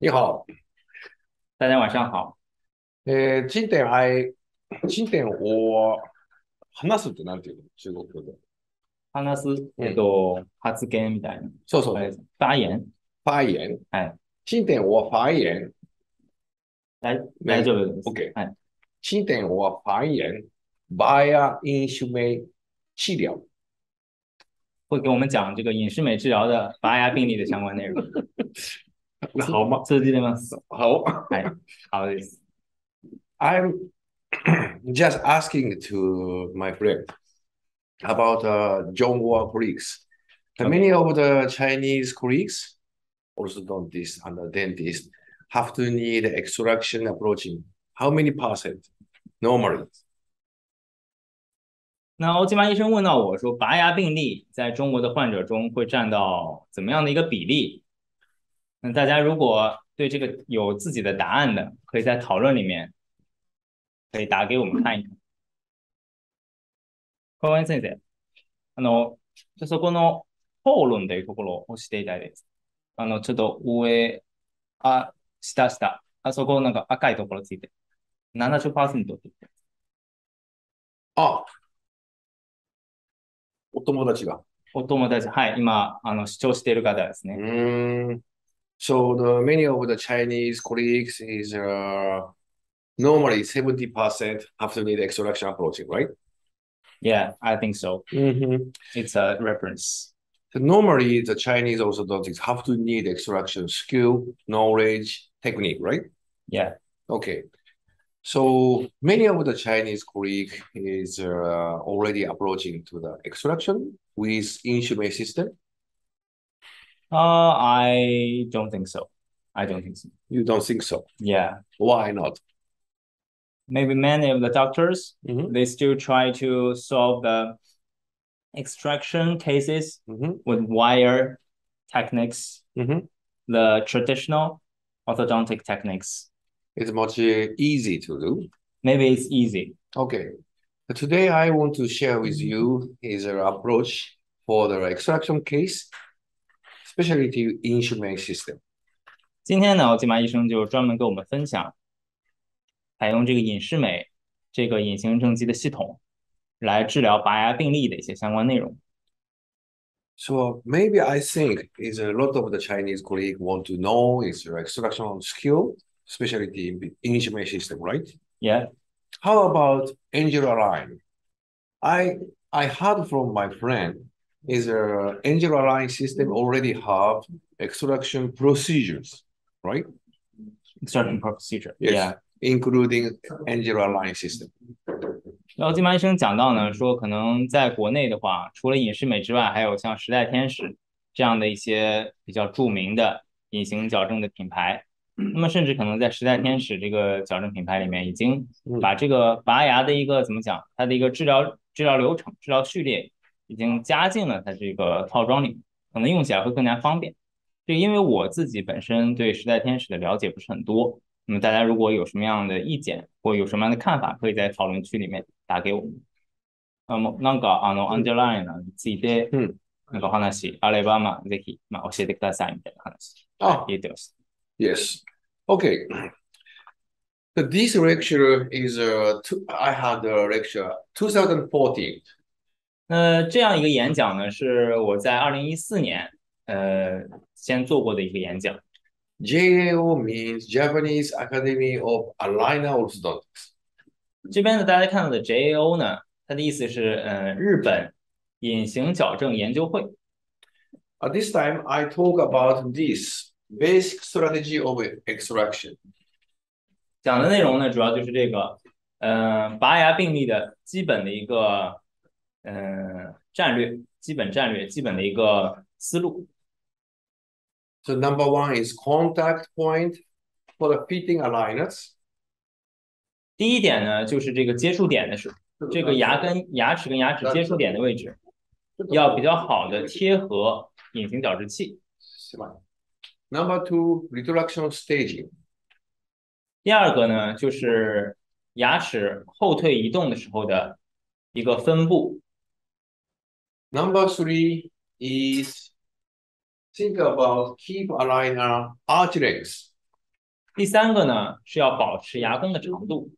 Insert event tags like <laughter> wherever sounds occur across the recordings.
你好，大家晚上好。えー、今点 I 今点を話すってなんていうの中国語で。話す、うんえっと、発言みたいな。そうそうそう。あれです发言。发言。はい。今点我发言。大大丈夫です。 OK はい。今点我发言 via 因素酶治疗。会给我们讲这个隐适美治疗的拔牙病例的相关内容。 <laughs> 好吗？通じれます。好。はい。好です。 I'm just asking to my friend about uh, Zhonghua colleagues. Okay. Many of the Chinese colleagues, orthodontist and the dentist, have to need extraction approaching. How many percent normally? 那欧吉玛医生问到我说，拔牙病例在中国的患者中会占到怎么样的一个比例？ 那大家如果对这个有自己的答案的，可以在讨论里面可以打给我们看一看。小林先生、あの、じゃあそこの討論というところを押していただいてです。あの、ちょっと上、あ、下、下、あそこなんか赤いところついて、70%って言って。あ、お友達が。お友達、はい、今、あの、視聴している方ですね。うーん So the many of the Chinese colleagues is uh, normally 70% have to need extraction approaching, right? Yeah, I think so. Mm-hmm. It's a reference. So normally, the Chinese orthodontics have to need extraction skill, knowledge, technique, right? Yeah. Okay. So many of the Chinese colleague is uh, already approaching to the extraction with Invisalign system. Uh, I don't think so. I don't think so. You don't think so? Yeah. Why not? Maybe many of the doctors, Mhm. they still try to solve the extraction cases Mhm. with wire techniques, Mhm. the traditional orthodontic techniques. It's much uh, easy to do. Maybe it's easy. Okay. Today I want to share with you is an approach for the extraction case, specialty Invisalign system. 今天呢，金麻医生就专门给我们分享，采用这个隐适美这个隐形正畸的系统来治疗拔牙病例的一些相关内容。So maybe I think is a lot of the Chinese colleague want to know is extraction skill, specialty Invisalign system, right? Yeah. How about Angelalign? I I heard from my friend is a Angela Line system already have extraction procedures, right? Extraction procedure. Yes. Yeah. Including Angela Line system. 然后金马医生讲到呢，说可能在国内的话，除了隐适美之外，还有像时代天使这样的一些比较著名的隐形矫正的品牌。那么，甚至可能在时代天使这个矫正品牌里面，已经把这个拔牙的一个怎么讲，它的一个治疗治疗流程、治疗序列已经加进了它这个套装里面，可能用起来会更加方便。这因为我自己本身对时代天使的了解不是很多，那么大家如果有什么样的意见或有什么样的看法，可以在讨论区里面打给我们。あの、なんか、あの、アンジェライナについてうん、なんかお話あれば、まあ、ぜひ、まあ、教えてくださいみたいな話、あ言ってました。 Yes. Okay. But This lecture is uh, two, I had a lecture 2014. 那这样一个演讲呢，是我在二零一四年，呃，先做过的一个演讲。JAO means Japanese Academy of Aligner Orthodontics. 这边呢，大家看到的 JAO 呢，它的意思是，呃，日本隐形矫正研究会。At this time, I talk about this basic strategy of extraction. 讲的内容呢，主要就是这个，呃，拔牙病例的基本的一个，呃，战略、基本战略、基本的一个思路。So number one is contact point for the fitting aligners. 第一点呢，就是这个接触点的是这个牙根牙齿跟牙齿接触点的位置，要比较好的贴合隐形矫治器。Number two, retraction staging. 第二个呢，就是牙齿后退移动的时候的一个分布。Number three is think about keep aligner arch length. 第三个呢是要保持牙根的长度。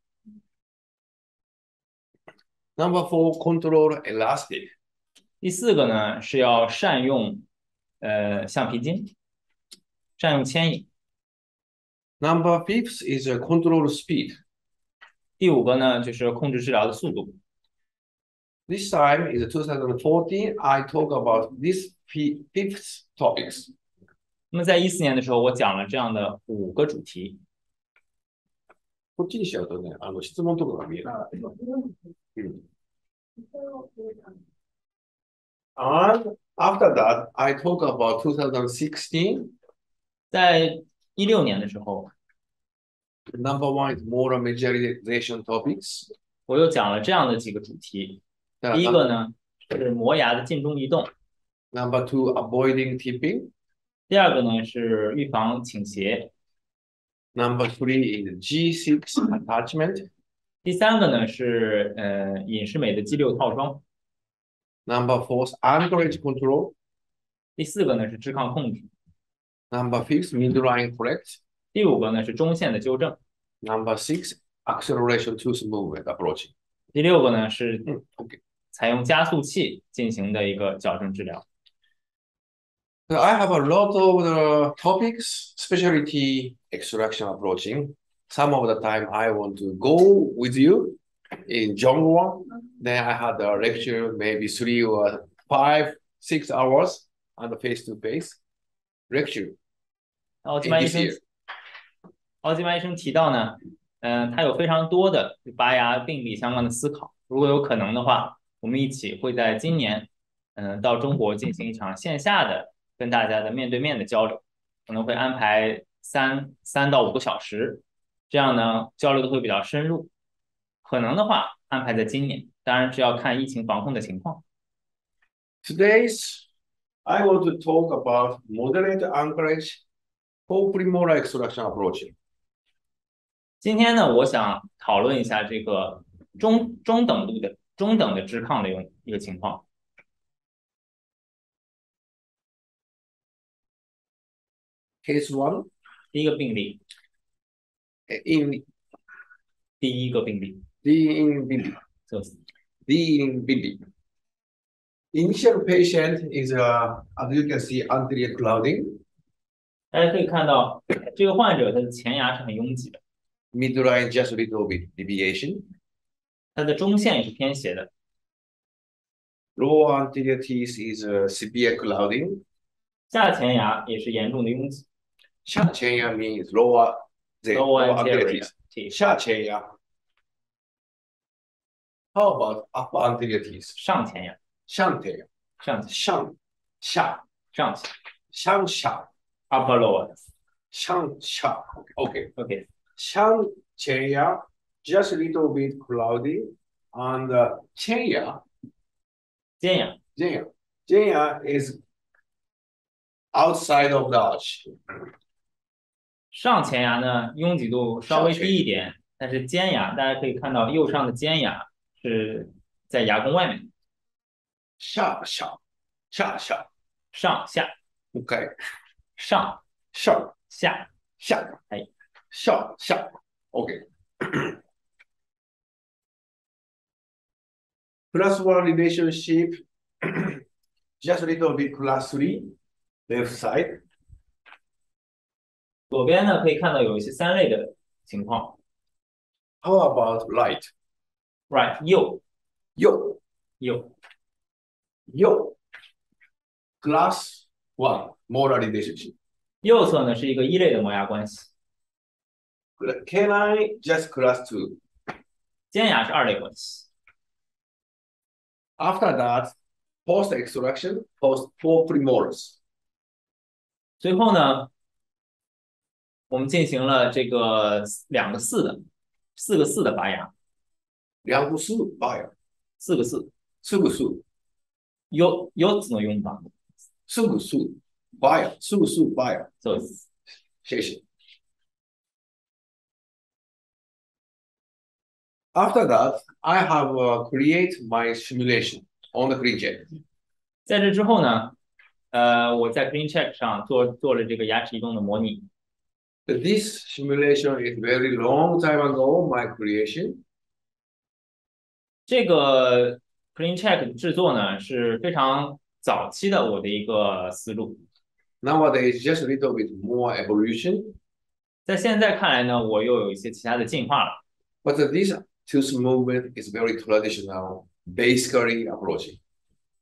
Number four, control elastic. 第四个呢是要善用呃橡皮筋，善用牵引。 Number fifth is uh, control speed. 第五个呢就是控制治疗的速度。 This time is 2014. I talk about these fifth topics. 那么在一四年的时候，我讲了这样的五个主题。こっちにしちゃうとね、あの質問とかが見えない。うん。And after that, I talk about 2016. 在一六年的时候，Number one is molar mesialization topics. 我又讲了这样的几个主题。Uh, 第一个呢是磨牙的近中移动，Number two, avoiding tipping. 第二个呢是预防倾斜，Number three is G6 attachment. 第三个呢是呃隐适美的 G 六套装，Number four, is anchorage control. 第四个呢是支抗控制，Number five, midline correct. 第五个呢是中线的纠正，Number six, acceleration tooth movement approach. 第六个呢是嗯，OK。采用加速器进行的一个矫正治疗。I have a lot of the topics, specialty extraction approaching. Some of the time I want to go with you in Zhonghua. Then I had a lecture, maybe three or five, six hours on the face-to-face lecture 奥基曼医生奥基曼医生提到呢，嗯、他有非常多的拔牙病理相关的思考。如果有可能的话，我们一起会在今年，嗯、到中国进行一场线下的跟大家的面对面的交流，可能会安排三三到五个小时，这样呢交流的会比较深入。可能的话安排在今年，当然是要看疫情防控的情况。Today's I want to talk about moderate anchorage for premolar extraction approaching. 今天呢，我想讨论一下这个中中等度的中等的支抗的一个一个情况。Case one 第一个病例，in 第一个病例 the in Billy. 就是 The in Billy. Initial patient is uh, as you can see anterior clouding, 大家可以看到，这个患者他的前牙是很拥挤的，midline just a little bit deviation. 他的中线也是偏斜的，Lower anterior teeth is uh, severe clouding. 下前牙也是严重的拥挤。下前牙 means lower the lower anterior teeth. 下前牙 How about upper anterior teeth? 上前牙，上前牙上前上下上前向下 upper lower 向下 OK OK 上前牙 just a little bit cloudy and uh, 前牙尖牙前牙前牙 is outside of the arch 上前牙呢拥挤度稍微低一点，但是尖牙大家可以看到右上的尖牙是在牙弓外面，下下下下上下 OK 上上下下哎下下 OK Plus one relationship, <clears throat> just a little bit plus three, left side. 左边呢可以看到有一些三类的情况。How about right? Right，右，右，右，右，class one molar relationship。右侧呢是一个一类的磨牙关系。Can I just class two？尖牙是二类关系。After that, post extraction, post four premolars. 最后呢，我们进行了这个两个四的四个四的拔牙，两个四拔牙，四个四四个四，有有子の用法，四个四拔牙，四个四拔牙。そうです。谢谢。 After that, I have uh, create my simulation on the ClinCheck. 在这之后呢，呃，我在 ClinCheck 上做做了这个牙齿移动的模拟。This simulation is very long time ago my creation. 这个 green check 制作呢是非常早期的我的一个思路。Nowadays, just a little bit more evolution. 在现在看来呢，我又有一些其他的进化了。But this tooth movement is very traditional, basically approaching.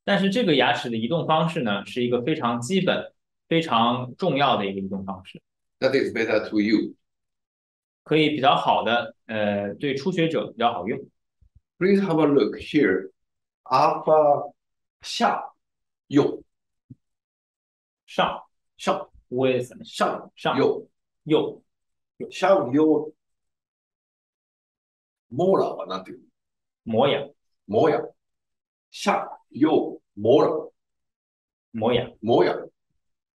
但是这个牙齿的移动方式呢，是一个非常基本、非常重要的一个移动方式， That is better to you. 可以比较好的，呃，对初学者比较好用。 Please have a look here. Upper 下右上上 with 上上右右下右 モーラーはなんていうもや。もや。シャ、よ、モーラー。もや。もや。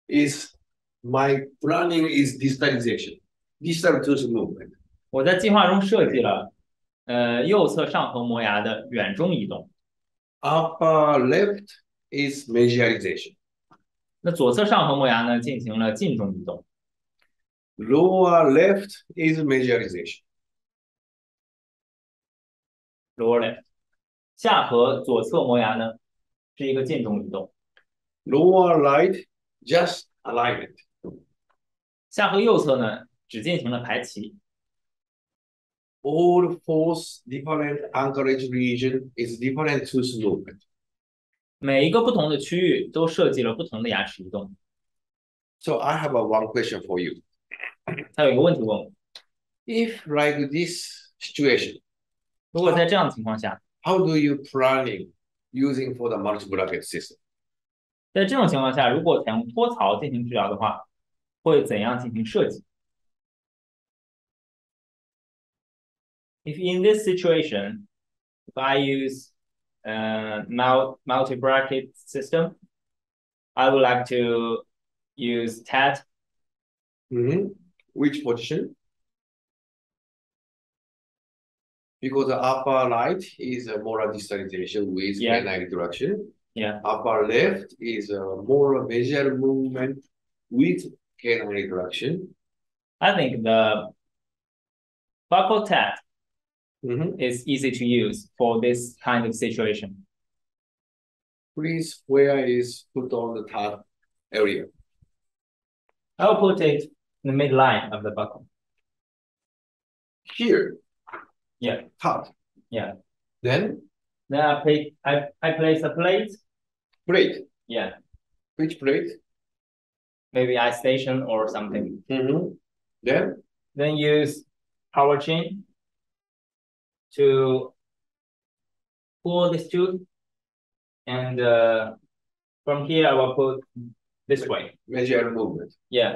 is my planning is distalization. Distalization movement. 我在计划中设计了，呃，右侧上横磨牙的远中移动。Upper left is mesialization. 那左侧上横磨牙呢，进行了近中移动。Lower left is mesialization lower left。下颌左侧磨牙呢是一个近中移动， Lower right, just alignment. 下颌右侧呢只进行了排齐。 All four different anchorage region is different tooth movement. 每一个不同的区域都设计了不同的牙齿移动。 So I have a one question for you. 他有一个问题问我： If like this situation, 如果在这样的情况下，How do you planning using for the multi bracket system？在这种情况下，如果采用托槽进行治疗的话，会怎样进行设计？If in this situation, if I use uh, multi bracket system, I would like to use TAD. Mm -hmm. Which position? Because the upper right is a more distalization with Yeah. canine direction. Yeah. Upper left is a more visual movement with canine direction. I think the buccal TAD Mhm. is easy to use for this kind of situation. Please, where is put on the top area? I'll put it in the midline of the buccal. Here. Yeah. Top. Yeah. Then Then I play, I, I place a plate. plate. Yeah. Which plate? maybe ice station or something. Mhm. Then Then use power chain to pull this tooth. And uh, from here, I will put this way. measure movement. Yeah,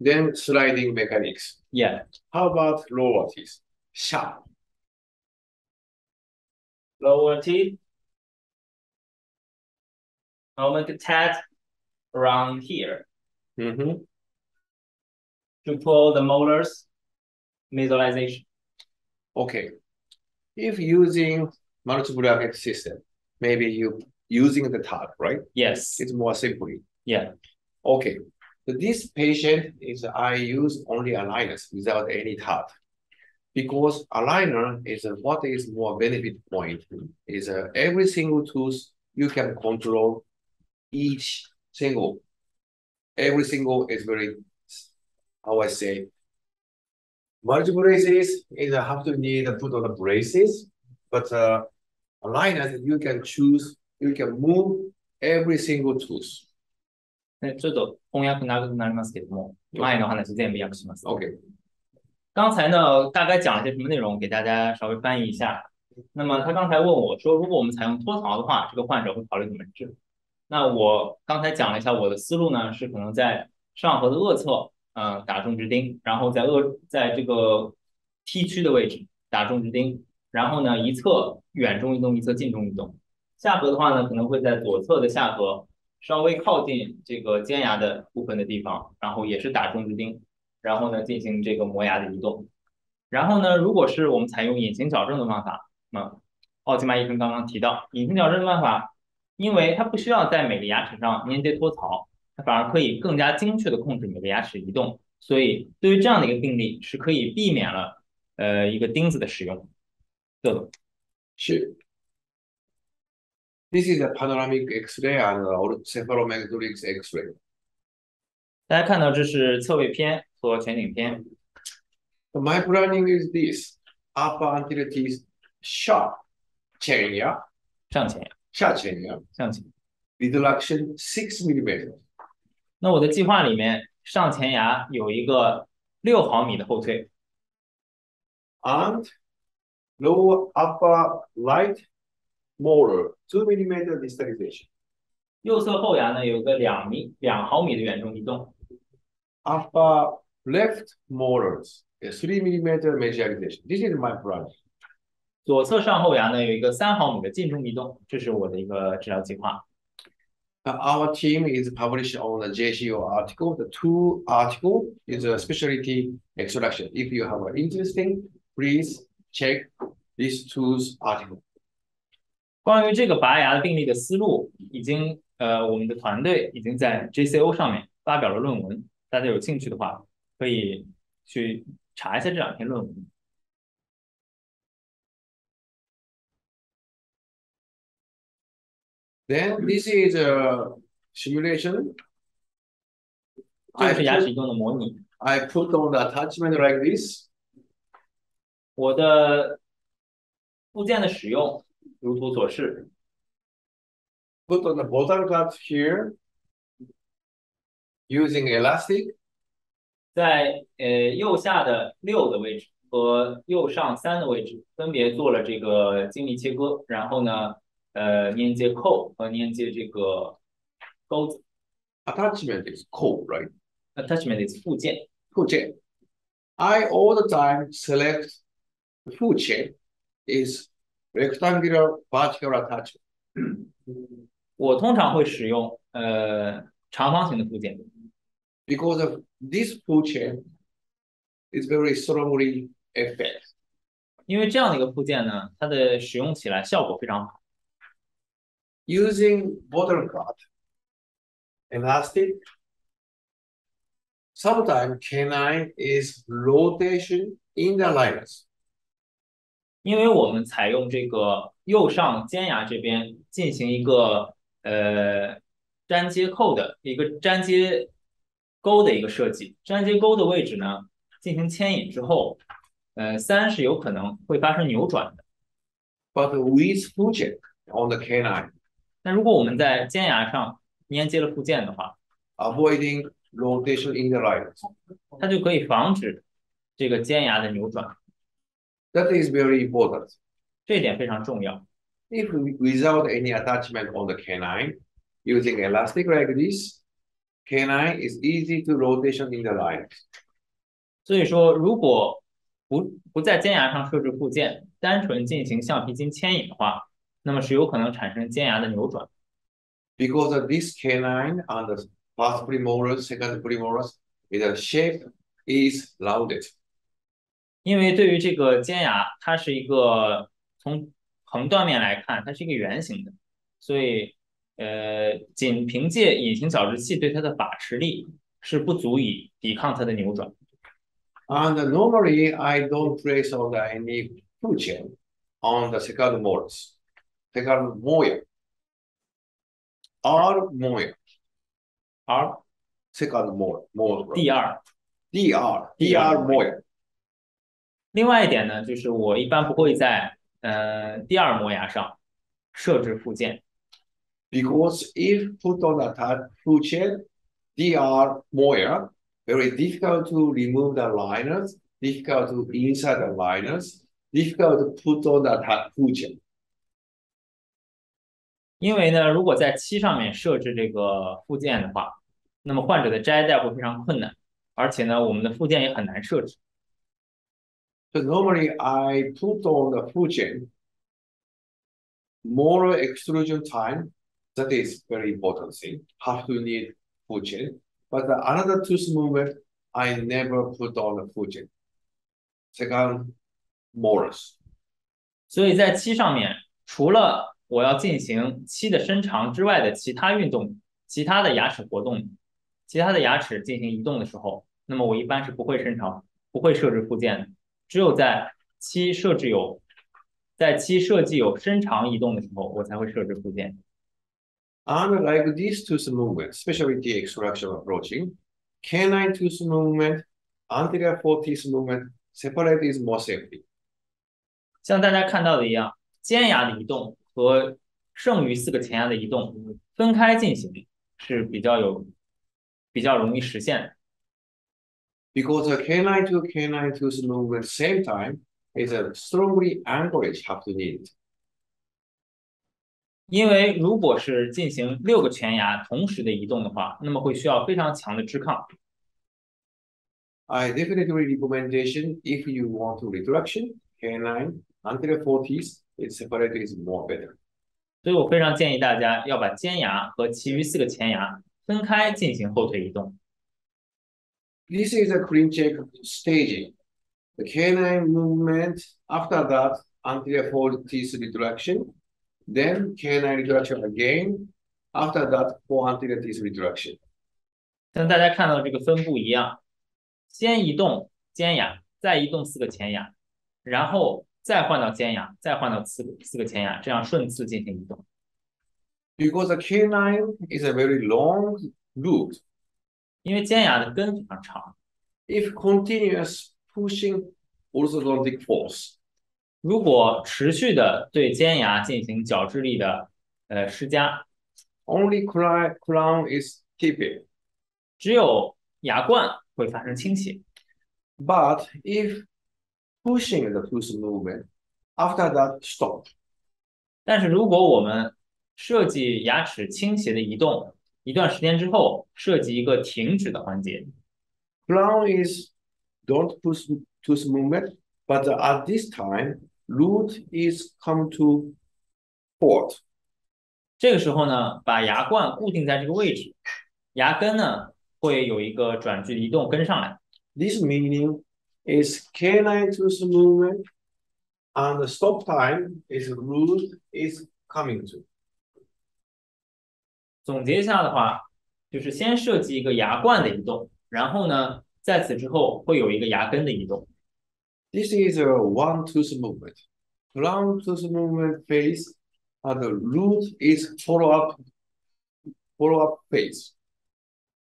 Then sliding mechanics. yeah. How about lower teeth? Sharp. Lower teeth. A TAD around here Mhm. to pull the molars mesialization. Okay. If using multiple bracket system, maybe you using the top, right? Yes. It's more simply. Yeah. Okay. So this patient is I use only aligners without any top Because aligner is a, what is more benefit point is uh, every single tooth you can control each single. Every single is very how I say multiple braces is uh, have to need to put on the braces, but uh aligners you can choose, you can move every single tooth. ねちょっと翻訳長くなりますけども、前の話全部訳します。 Okay. 刚才呢，大概讲了些什么内容，给大家稍微翻译一下。那么他刚才问我说，如果我们采用脱槽的话，这个患者会考虑怎么治？那我刚才讲了一下我的思路呢，是可能在上颌的腭侧，呃，打种植钉，然后在腭在这个 T 区的位置打种植钉，然后呢一侧远中移动，一侧近中移动。下颌的话呢，可能会在左侧的下颌稍微靠近这个尖牙的部分的地方，然后也是打种植钉，然后呢进行这个磨牙的移动。然后呢，如果是我们采用隐形矫正的方法，那奥吉曼医生刚刚提到，隐形矫正的办法，因为它不需要在每个牙齿上粘接托槽，它反而可以更加精确的控制每个牙齿移动，所以对于这样的一个病例，是可以避免了呃一个钉子的使用。豆豆，是。This is a panoramic X-ray and orthocephalomagnetic X-ray. 大家看到这是侧位片做前景片。The my planning is this: up until it is sharp, 前压，上前，下前压，上前。Reduction six millimeter。那我的计划里面，上前牙有一个六毫米的后退。And lower upper right molar two millimeter distalization。右侧后牙呢有个两米两毫米的远中移动。Upper left molars is 3 millimeter major mesialization. This is my branch. 左侧上后牙呢有一个三毫米的近中移动，这是我的一个治疗计划。Our team is published on the JCO article. The two article is a specialty extraction. If you have an interesting, please check these two article. 关于这个拔牙的病例的思路，已经呃，我们的团队已经在 JCO 上面发表了论文。大家有兴趣的话，可以去查一下这两篇论文。Then this is a simulation. I put on the attachment like this. 我的部件的使用如图所示。Put on the button cut here using elastic. 在呃右下的六的位置和右上三的位置分别做了这个精密切割，然后呢，呃粘接扣和粘接这个钩子 Attachment is cold, right?，attachment is 附件。Fujian. I all the time select Fujian is rectangular vertical attachment. 我通常会使用呃长方形的附件，because of this food chain is very strongly effect. 因为这样的一个附件呢，它的使用起来效果非常好。Using button cut, elastic. Sometimes canine is rotation in the linus. 因为我们采用这个右上尖牙这边进行一个呃粘接扣的一个粘接钩的一个设计，粘接钩的位置呢进行牵引之后，呃三是有可能会发生扭转的。 But with Fujian on the canine, 那如果我们在尖牙上粘接了附件的话， avoiding rotation in the liners. 它就可以防止这个尖牙的扭转， That is very important. 这一点非常重要。 If we- without any attachment on the canine, using elastic like this, canine is easy to rotation in the liners. 所以说，如果不不在尖牙上设置附件，单纯进行橡皮筋牵引的话，那么是有可能产生尖牙的扭转。Because of this canine and the first premolars, second premolars, the shape is rounded. 因为对于这个尖牙，它是一个从横断面来看，它是一个圆形的，所以呃，仅凭借隐形矫治器对它的把持力是不足以抵抗它的扭转。And normally, I don't place on the any fujian on the second molars, second molar, or molar, 而 second molar, molar, 第二，第二第二 molar. 另外一点呢，就是我一般不会在呃第二磨牙上设置附件，Because if put on a are touched, they are more very difficult to remove the liners, difficult to insert the liners, difficult to put on the touched. 因为呢，如果在七上面设置这个附件的话，那么患者的摘戴会非常困难，而且呢，我们的附件也很难设置。So normally I put on the 附件 more extrusion time that is very important thing, have to need Fujin. But another tooth movement, I never put on the fujian. Second, Morris. 所以在七上面，除了我要进行七的伸长之外的其他运动、其他的牙齿活动、其他的牙齿进行移动的时候，那么我一般是不会伸长，不会设置附件的。只有在七设置有，在七设计有伸长移动的时候，我才会设置附件。Unlike these tooth movement, especially the extraction approaching, canine tooth movement, anterior four teeth movement, separate is more safety. 像大家看到的一样，尖牙的移动和剩余四个前牙的移动分开进行是比较有比较容易实现的。 Because a canine to canine tooth movement same time is a strongly anchorage have to need. 因为如果是进行六个前牙同时的移动的话，那么会需要非常强的支抗。I definitely recommendation if you want to retraction, canine, anterior four teeth, it's separate is more better. 所以我非常建议大家要把尖牙和其余四个前牙分开进行后腿移动。This is a clean check staging. The canine movement, after that, anterior four teeth retraction, then canine retraction again, after that, four anterior teeth retraction. 跟大家看到这个分布一样，先移动尖牙，再移动四个前牙，然后再换到尖牙，再换到四个四个前牙，这样顺次进行移动。 Because the canine is a very long root. 因为尖牙的根非常长， If continuous pushing orthodontic force, 如果持续的对尖牙进行矫治力的呃施加，only cry, crown is keeping，只有牙冠会发生倾斜。But if pushing the tooth movement, after that, stop. 但是如果我们设计牙齿倾斜的移动，一段时间之后设计一个停止的环节，Crown is don't push tooth movement, but at this time, root is come to port. 这个时候呢，把牙冠固定在这个位置，牙根呢会有一个转距移动跟上来。 This meaning is canine tooth movement, and the stop time is root is coming to. 总结一下的话，就是先设计一个牙冠的移动，然后呢，在此之后会有一个牙根的移动。 This is a one tooth movement. Crown tooth movement phase, and the root is follow up, follow up phase.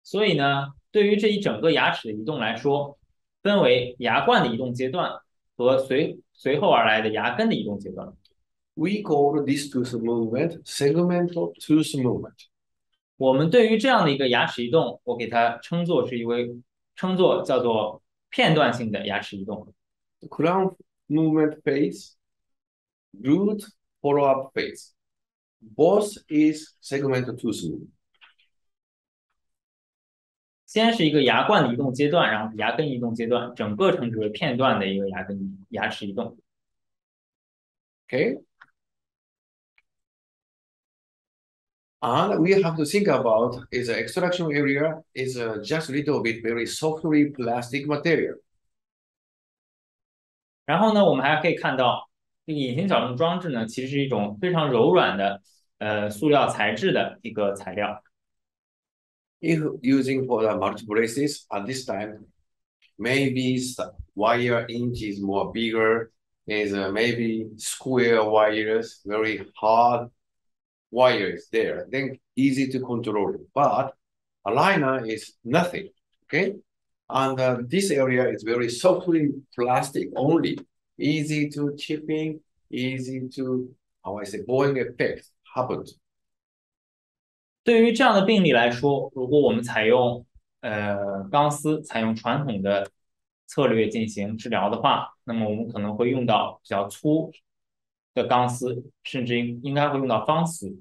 所以呢，对于这一整个牙齿的移动来说，分为牙冠的移动阶段和随随后而来的牙根的移动阶段。 We call this tooth movement segmental tooth movement. 我们对于这样的一个牙齿移动，我给它称作是一位称作叫做片段性的牙齿移动。 the crown movement phase, root follow-up phase. Both is segmented tooth okay. And we have to think about is the extraction area is uh, just a little bit very softly plastic material. 然后呢，我们还可以看到这个隐形矫正装置呢，其实是一种非常柔软的呃塑料材质的一个材料。 If using for the multiple braces at this time, maybe the wire inch is more bigger, is uh, maybe square wires, very hard wires there, then easy to control. But aligner is nothing, okay? and uh, this area is very softly plastic only, easy to chipping, easy to, how I say, bowing effect happened. 对于这样的病例来说，如果我们采用呃钢丝，采用传统的策略进行治疗的话，那么我们可能会用到比较粗的钢丝，甚至应应该会用到方丝。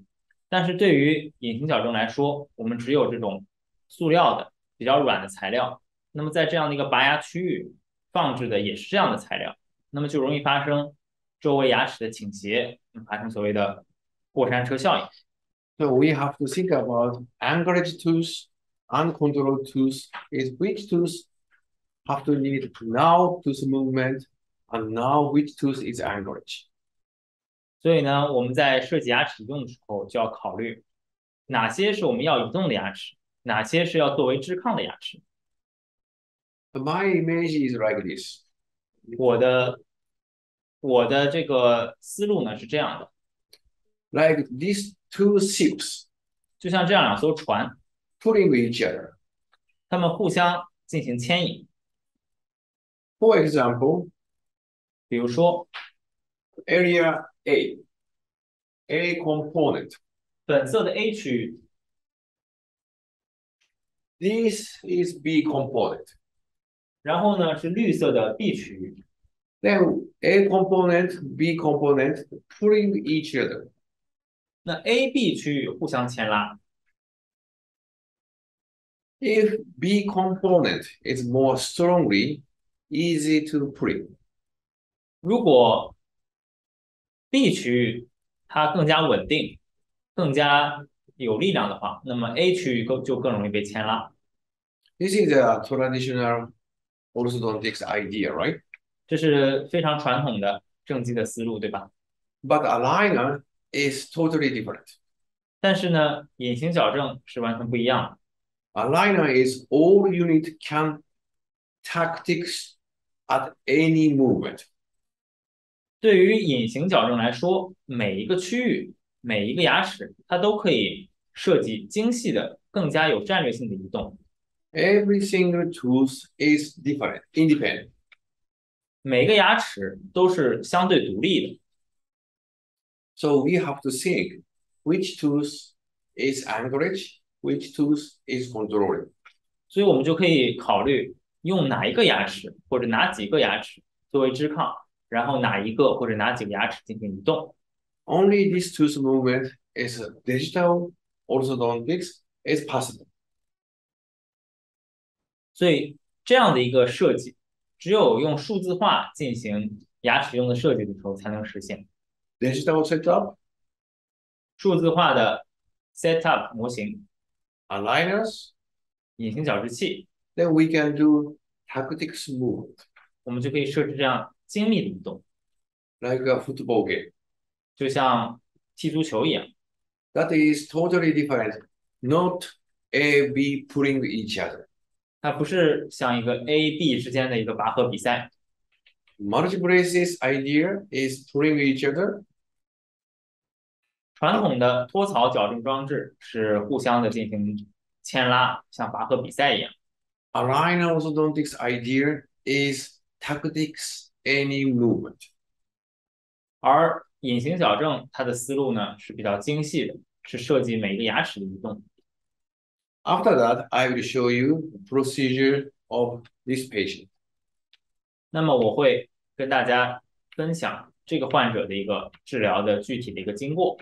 但是对于隐形矫正来说，我们只有这种塑料的比较软的材料，那么在这样的一个拔牙区域放置的也是这样的材料，那么就容易发生周围牙齿的倾斜，发生所谓的过山车效应。So we have to think about anchorage tooth, uncontrolled tooth is which tooth have to need now tooth movement and now which tooth is anchorage. 所以呢，我们在设计牙齿移动的时候，就要考虑哪些是我们要移动的牙齿，哪些是要作为支抗的牙齿。My image is like this. 我的我的这个思路呢是这样的， Like these two ships 就像这样两艘船， pulling each other. 它们互相进行牵引。 For example, 比如说， area A, A component. 本色的 A 区域， This is B component. 然后呢是绿色的 B 区域， Then A component, B component pulling each other. 那 A、B 区域互相牵拉。 If B component is more strongly easy to pull, 如果 B 区域它更加稳定、更加有力量的话，那么 A 区域更就更容易被牵拉。 this is a traditional orthodontics idea, right? 这是非常传统的正畸的思路，对吧？ But aligner is totally different. 但是呢，隐形矫正是完全不一样的。 Aligner is all unit can tactics at any movement. 对于隐形矫正来说，每一个区域、每一个牙齿，它都可以设计精细的、更加有战略性的移动。 Every single tooth is different, independent. 每个牙齿都是相对独立的， So we have to think which tooth is anchorage, which tooth is controlling. 所以我们就可以考虑用哪一个牙齿或者哪几个牙齿作为支抗，然后哪一个或者哪几个牙齿进行移动。 Only this tooth movement is digital orthodontics is possible. 所以这样的一个设计，只有用数字化进行牙齿用的设计的时候才能实现。Digital setup, 数字化的 setup 模型、aligners, 隐形矫治器，then we can do tactics movement, 我们就可以设置这样精密的移动，like a football game. 就像踢足球一样。That is totally different, not A, B pulling each other. 它不是像一个 A、B 之间的一个拔河比赛。Multiple braces idea is pulling each other. 传统的托槽矫正装置是互相的进行牵拉，像拔河比赛一样。Aligner orthodontics idea is tactics any movement. 而隐形矫正它的思路呢是比较精细的，是设计每个牙齿的移动。After that, I will show you the procedure of this patient. 那么我会跟大家分享这个患者的一个治疗的具体的一个经过。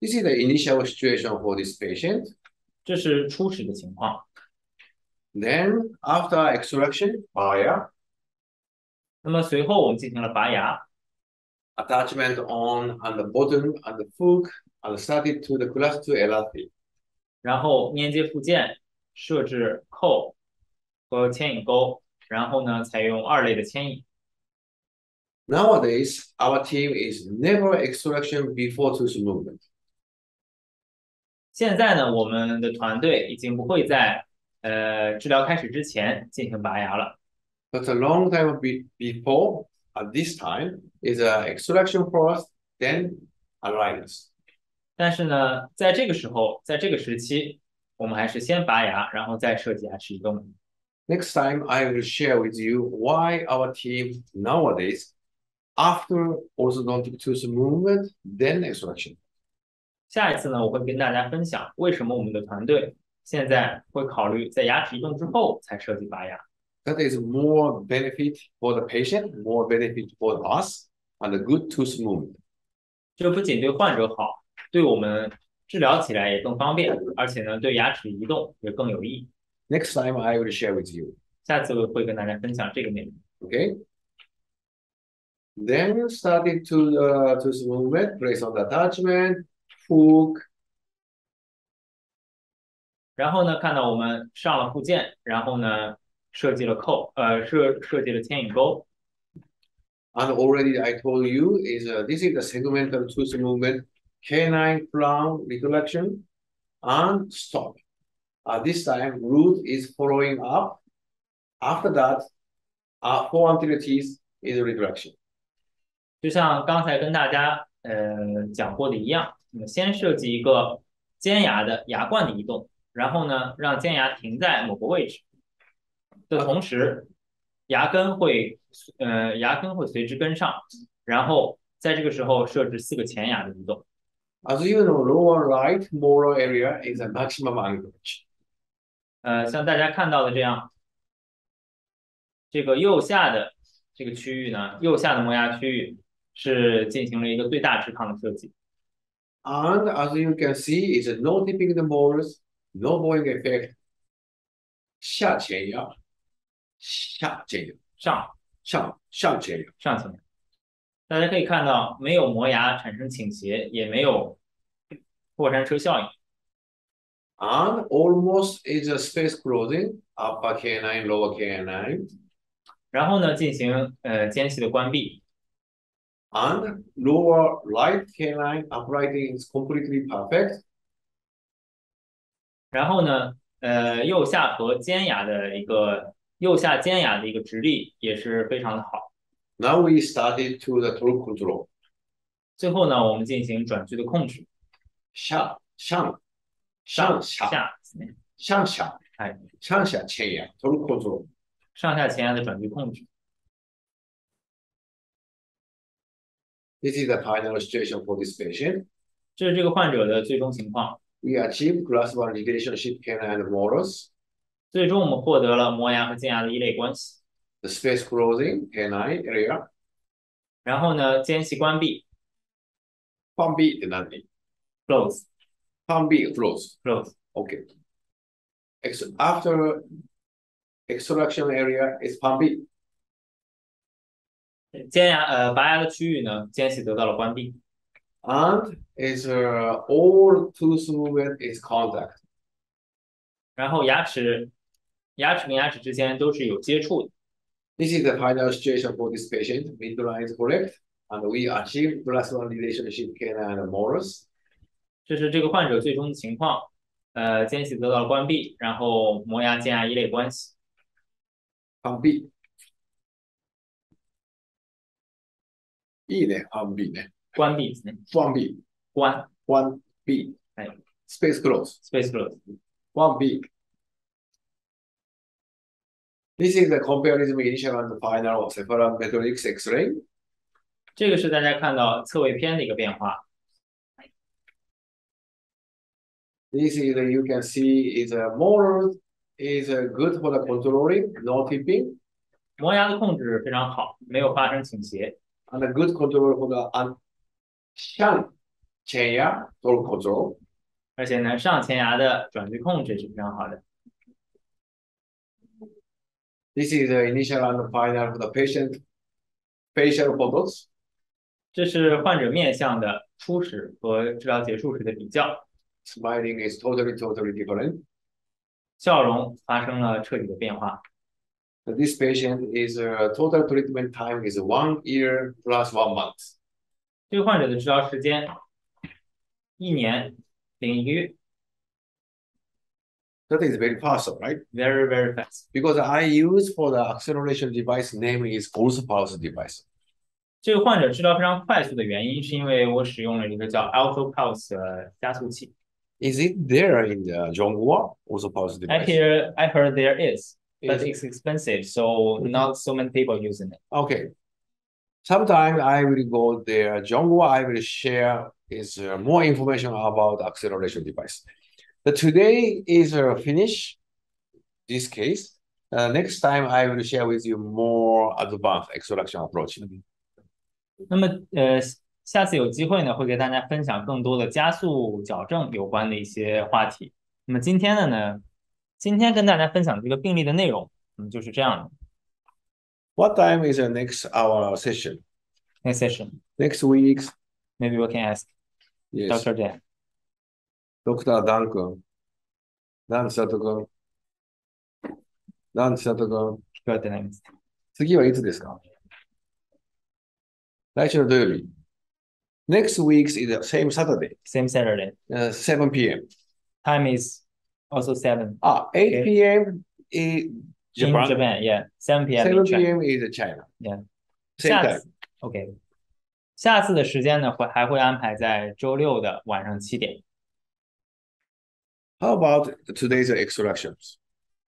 This is the initial situation for this patient. 这是初始的情况。Then after extraction, fire. 那么随后我们进行了拔牙。Attachment on and the button and the hook and started to the class two elastic. 然后粘接附件，设置扣和牵引钩，然后呢采用二类的牵引。 Nowadays, our team is never extraction before tooth movement. 现在呢，我们的团队已经不会在呃治疗开始之前进行拔牙了。 But a long time be before, at this time, is a extraction first, then aligners. 但是呢，在这个时候，在这个时期，我们还是先拔牙，然后再设计牙齿移动。 Next time, I will share with you why our team nowadays, after orthodontic tooth movement, then extraction. 下一次呢，我会跟大家分享为什么我们的团队现在会考虑在牙齿移动之后才设计拔牙。 That is more benefit for the patient, more benefit for us, and a good tooth movement. 这不仅对患者好， 对我们治疗起来也更方便，而且呢，对牙齿移动也更有益。 Next time, I will share with you. 下次我会跟大家分享这个内容。 Okay. Then started to uh, tooth movement, place on the attachment, hook, 然后呢，看到我们上了附件，然后呢，设计了扣，呃，设设计了牵引钩。 and already I told you is uh, this is the segmental tooth movement, canine crown recollection, and stop. Uh, this time root is following up After that, uh, four anterior teeth is retraction. 就像刚才跟大家呃讲过的一样，那么先设计一个尖牙的牙冠的移动，然后呢让尖牙停在某个位置的同时，牙根会呃牙根会随之跟上，然后在这个时候设置四个前牙的移动。As you know, lower right molar area is a maximum anchorage. 呃，像大家看到的这样，这个右下的这个区域呢，右下的磨牙区域是进行了一个最大直抗的设计。And as you can see, it's no tipping the molars, no bowing effect. 下前压，下前压，上上上前压，上前压。大家可以看到，没有磨牙产生倾斜，也没有过山车效应。And almost is a space closing, upper canine, lower canine. 然后呢，进行呃间隙的关闭，And lower right canine uprighting is completely perfect. 然后呢，呃右下颌尖牙的一个右下尖牙的一个直立也是非常的好。Now we started to the torque control. 最后呢，我们进行转距的控制。上上上下上下哎上下前沿 is the final situation for this patient. 这是这个患者的最终情况。We achieved class one relationship canine molars. 最终我们获得了磨牙和尖牙的依类关系。the space closing canine area, 然后呢，间隙关闭 palmって何 close palm close. close。 Okay. Ex after extraction area is palm 尖牙呃拔牙的区域呢，间隙得到了关闭。 and is uh, all tooth movement is contact. 然后牙齿牙齿跟牙齿之间都是有接触的。 this is the final situation for this patient. Midline is correct, and we achieve class one relationship canine and molars. 这是这个患者最终的情况，呃，间隙得到了关闭，然后磨牙间牙依类关系。关闭。いいね、半閉ね。关闭ですね。one close. Space close. close。one B。this is the comparison initial and final of cephalometric X-ray。这个是大家看到侧位片的一个变化。This is uh, you can see is uh, a more is a good for the controlling, no tipping。磨牙的控制非常好，没有发生倾斜。And a good control for the un shan 前牙 control. This is the initial and final for the patient facial photos. 这是患者面相的初始和治疗结束时的比较， Smiling is totally, totally different. 笑容发生了彻底的变化。 But This patient is uh, total treatment time is one year plus one month. 这个患者的治疗时间一年零一个月 that is very fast, right? Very, very fast. Because I use for the acceleration device name is Alpha Pulse device. 这个患者治疗非常快速的原因，是因为我使用了一个叫 Alpha Pulse 的加速器。Is it there in the Zhongguo Alpha Pulse device? I hear, I heard there is, but it's expensive, so mm-hmm. not so many people using it. Okay. Sometimes I will go there. Zhongguo, I will share is uh, more information about acceleration device. But today is uh, finish this case. Uh, next time I will share with you more advanced extraction approach. 那么呃，下次有机会呢，会给大家分享更多的加速矫正有关的一些话题。那么今天的呢，今天跟大家分享这个病例的内容，嗯，就是这样的。 What time is the next our session? Next session, Next week? maybe we can ask Yes. Dr. Dan. Dr. ダン君。ダン千里君。ダン千里君。聞こえてないです。次はいつですか来週の土曜日。Next week is the same Saturday, Same Saturday. uh, 7 p.m. Time is also seven. あ、8 p.m. え In Japan. Japan, yeah, 7 p.m. 7 in China. p.m. is China. Yeah. Same 下 time. 次 OK，下次的时间呢会还会安排在周六的晚上七点。 How about today's extractions?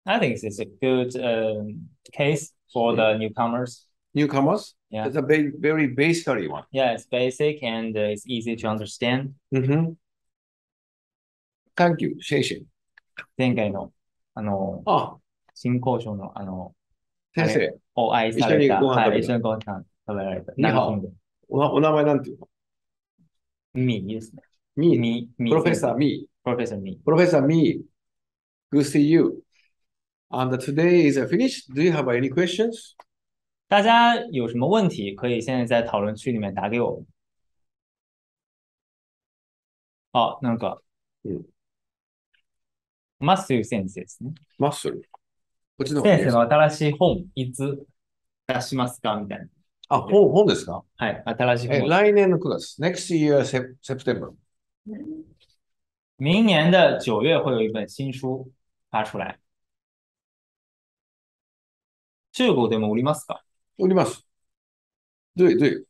I think this is a good um, case for the newcomers. Newcomers? Yeah. It's a very, very basically one. Yeah, it's basic and uh, it's easy to understand. Mm-hmm. Thank you. 謝謝。前回のあのあ、新交渉のあの先生、お愛された、一緒にご飯食べたはい、一緒にご飯食べられた。にはおナビキングおなお名前なんていうのミーですね。ミー。ミー、ミプロフェッサーミー。 プロフェッサーミー。プロフェッサーミー。Good to see you. And today is finished. Do you have any questions? 大家有什么问题可以现在在讨论区里面打给我们。あ、なんか、うんマスユ先生ですね。マッスル。こっちの先生の新しい本、いつ出しますか？みたいな。あ、本、本ですか？はい、新しいえ、本。来年の9月。Next year, Sep- September. 明年的九月会有一本新書发出来。中国でも売りますか売ります。どういう、どういう。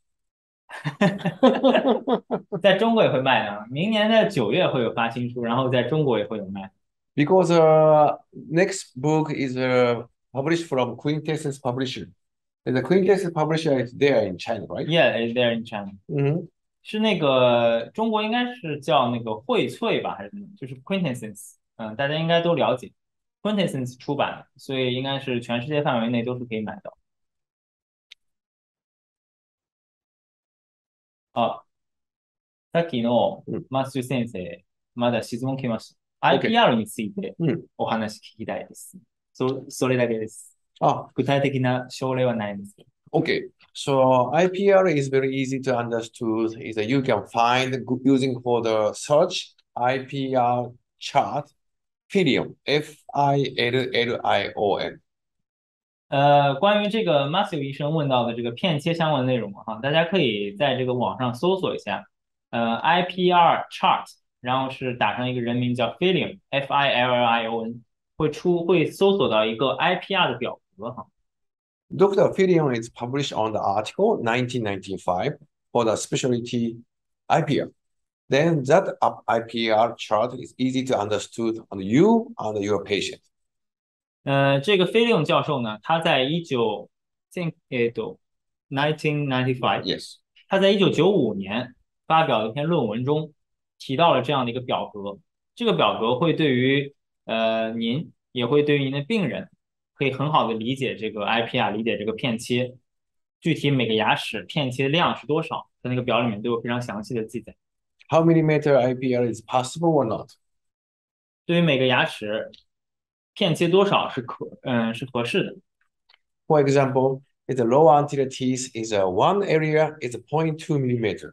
在中国也会卖的。明年的九月会有发新书，然后在中国也会有卖。 Because uh, next book is uh, published from Quintessence Publisher. And the Quintessence Publisher is there in China, right? Yeah, it's there in China. 嗯 是那个中国应该是叫那个荟萃吧，还是什么？就是 Quintessence，嗯，大家应该都了解，Quintessence 出版的，所以应该是全世界范围内都是可以买到。あ、さっきのうんマッシュ先生、まだ質問来ました。 OK IPR についてうんお話聞きたいです。そ、それだけです。あ、具体的な症例はないんですけど。 Okay, so IPR is very easy to understood. Is that you can find using for the search IPR chart, Fillion, F I L L I O N。呃，关于这个 Matthew 医生问到的这个片切相关内容哈，大家可以在这个网上搜索一下，呃，IPR chart，然后是打上一个人名叫 Fillion，F I L L I O N，会出会搜索到一个 IPR 的表格哈。Dr. Fillion is published on the article 1995 for the specialty IPR. Then that IPR chart is easy to understood on you and your patient. 呃，这个菲利用教授呢，他在一九，哎，都，nineteen ninety five，yes，他在一九九五年发表一篇论文中提到了这样的一个表格，这个表格会对于呃您，也会对于您的病人可以很好的理解这个 IPR，理解这个片切，具体每个牙齿片切量是多少，在那个表里面都有非常详细的记载。How millimeter IPR is possible or not? 对于每个牙齿片切多少是可嗯是合适的。For example, if the lower anterior teeth is a one area is point two millimeter.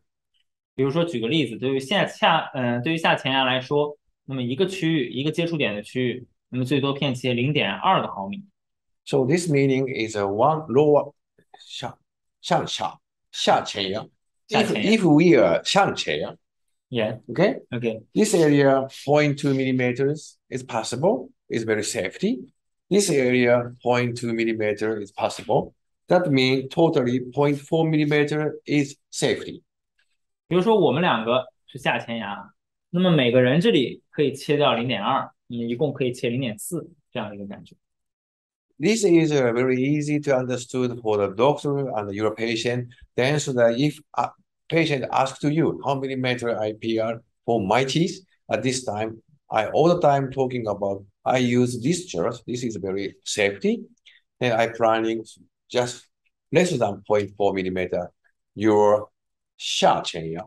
比如说举个例子，对于下下嗯对于下前牙来说，那么一个区域一个接触点的区域，那么最多片切零点二个毫米。 So this meaning is a one lower 下向下下前牙。下 If 前牙 if we are 向前牙 Yeah, okay, okay. this area 0.2 millimeters is possible, is very safety. This area 0.2 millimeter is possible. That means totally 0.4 millimeter is safety. 比如说我们两个是下前牙，那么每个人这里可以切掉零点二， 你一共可以切零点四这样的一个感觉。 This is uh, very easy to understood for the doctor and your patient. Then, so that if a patient asks to you how many meter IPR for my teeth, at this time, I all the time talking about I use this chart. This is very safety, and I planning just less than 0.4 millimeter your 下前牙。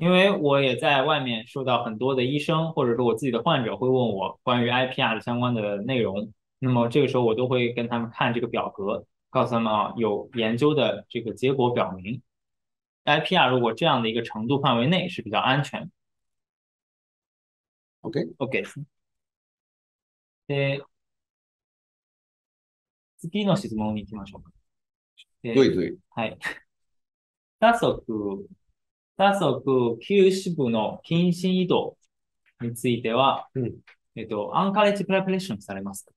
因为我也在外面收到很多的医生或者是我自己的患者会问我关于 IPR 的相关的内容，那么这个时候我都会跟他们看这个表格，告诉他们啊，有研究的这个结果表明，IPR 如果这样的一个程度范围内是比较安全的。 OK， OK ですね。で、次の質問に行きましょうか。で对对，はい。打足、 打足球支部の近親移動については、うんえっと、アンカレッジプレパレーションされますか？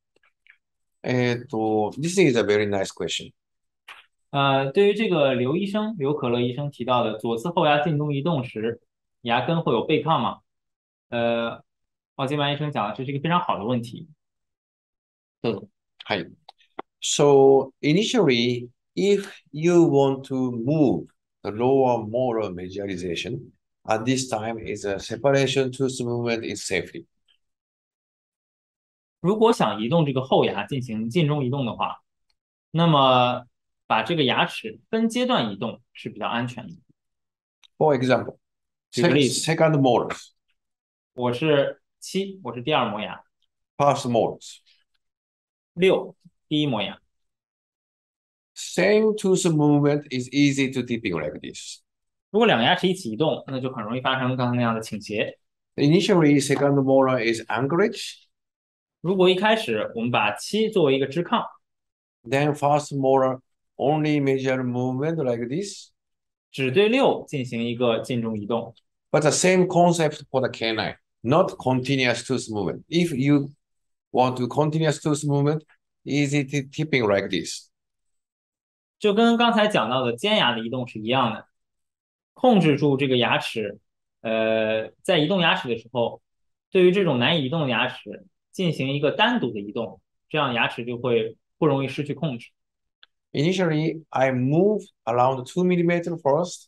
えっと、this is a very nice question. 呃，对于这个刘医生、刘可乐医生提到的左侧后牙进动移动时，牙根会有背抗吗？呃，奥金曼医生讲的这是一个非常好的问题。嗯，はい。So initially, if you want to move the molar mesialization, and this time is a separation tooth movement is safety. 如果想移动这个后牙进行近中移动的话，那么把这个牙齿分阶段移动是比较安全的。For example, second molars, 我是七，我是第二磨牙。；first molars, 六，第一磨牙。Same tooth movement is easy to tipping like this. 如果两个牙齿一起移动，那就很容易发生刚才那样的倾斜。 Initially, second molar is anchorage, 如果一开始我们把七作为一个支抗， then first molar only measure movement like this. 只对六进行一个近中移动， But the same concept for the canine, not continuous tooth movement. If you want to continuous tooth movement, easy to tipping like this. 就跟刚才讲到的尖牙的移动是一样的。控制住这个牙齿，呃，在移动牙齿的时候，对于这种难以移动的牙齿进行一个单独的移动，这样牙齿就会不容易失去控制。 Initially, I move around two millimeter first.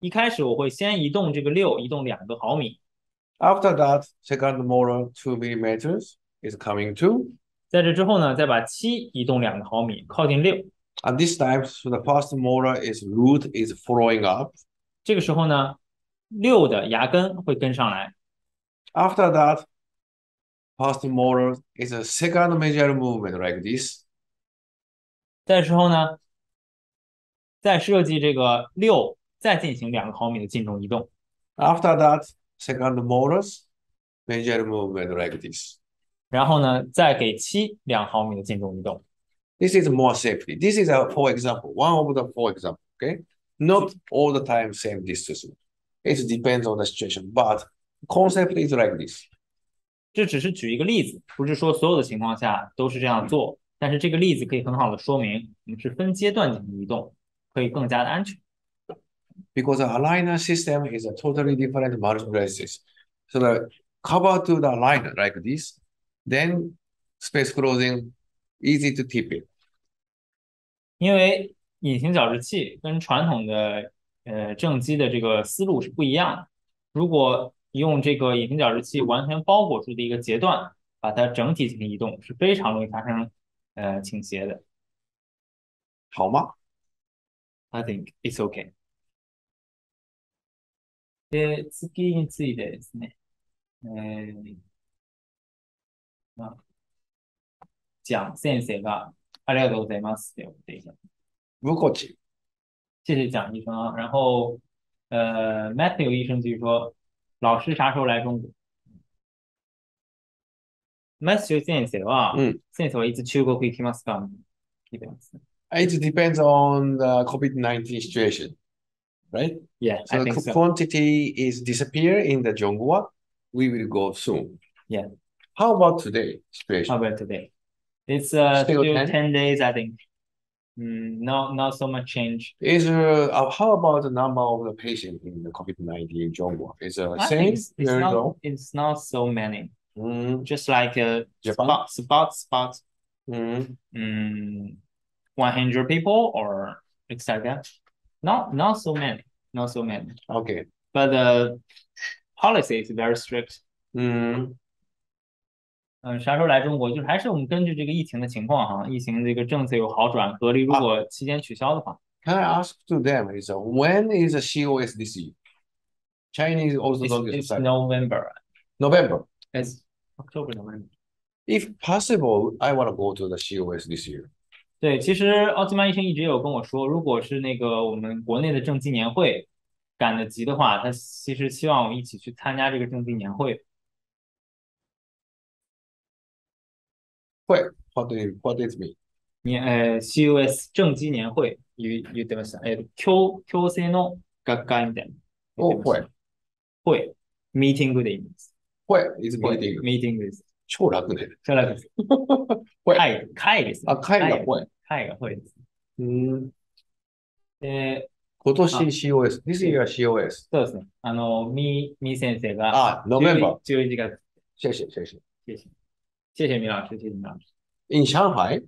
一开始我会先移动这个六，移动两个毫米， After that, second molar two millimeters is coming to. 在这之后呢，再把七移动两个毫米，靠近六。 At this time, so the first molar is root is following up. 这个时候呢，六的牙根会跟上来。 After that, first molar is a second major movement like this. 这时候呢，再设计这个六，再进行两个毫米的进中移动。 After that, second molars major movement like this. 然后呢，再给七两毫米的进中移动。 This is more safety. This is a for example, one of the for example. Okay, not all the time same distance. It depends on the situation, but concept is like this. 这只是举一个例子，不是说所有的情况下都是这样做。但是这个例子可以很好的说明，我们是分阶段进行移动，可以更加的安全。 because the aligner system is a totally different multiple braces. So the cover to the aligner like this, then space closing, easy to tip it. 因为隐形矫治器跟传统的呃正畸的这个思路是不一样的。如果用这个隐形矫治器完全包裹住的一个截段，把它整体进行移动，是非常容易发生呃倾斜的。好吗？ I think it's okay. で、次についてですね。えー まあ、蒋先生がありがとうございますって送っていた。不过去。谢谢蒋医生啊。然后，呃，Matthew 医生继续说，老师啥时候来中国？Matthew 先生は、うん先生はいつ中国行きますか聞いてます。It depends on the COVID-19 situation, right? Yeah, I So think the so. quantity is disappear in the Zhonghua, we will go soon. Yeah. How about today situation? How about today? It's uh, Still still 10? 10 days, I think. Mm, no, not so much change. Is uh, uh, how about the number of the patient in the COVID-19 in Zhonghua? Is uh, same, it's, it's very not, low? it's not so many. Mm, Just like uh, Japan? spot, spot, spot, mm. mm, 100 people or that. Not, not so many, not so many. Okay. But the policy is very strict. 嗯，嗯，啥时候来中国？就是还是我们根据这个疫情的情况哈，疫情这个政策有好转，隔离如果期间取消的话，Can I ask to them is uh, when is the COS this year? Chinese it's, Orthodox it's Society. November. November. It's October, November. If possible, I want to go to the COS this year. 对，其实奥基曼医生一直有跟我说，如果是那个我们国内的正畸年会赶得及的话，他其实希望我们一起去参加这个正畸年会。会 What do you, what it mean? 年呃 CUS 正畸年会言言ってました。えっと強強制の学会みたいな。お会会ミーティングで言います。会 is 会 meeting. ミーティングです。超楽ね。それはです。<laughs> 会会、会ですね。あ、会が会。会が会です。うん。で、今年 COS。This year COS。そうですね。あの、み、み先生が、あ、November。11月。谢谢、谢谢。谢谢。谢谢米老师，谢谢米老师。in Shanghai?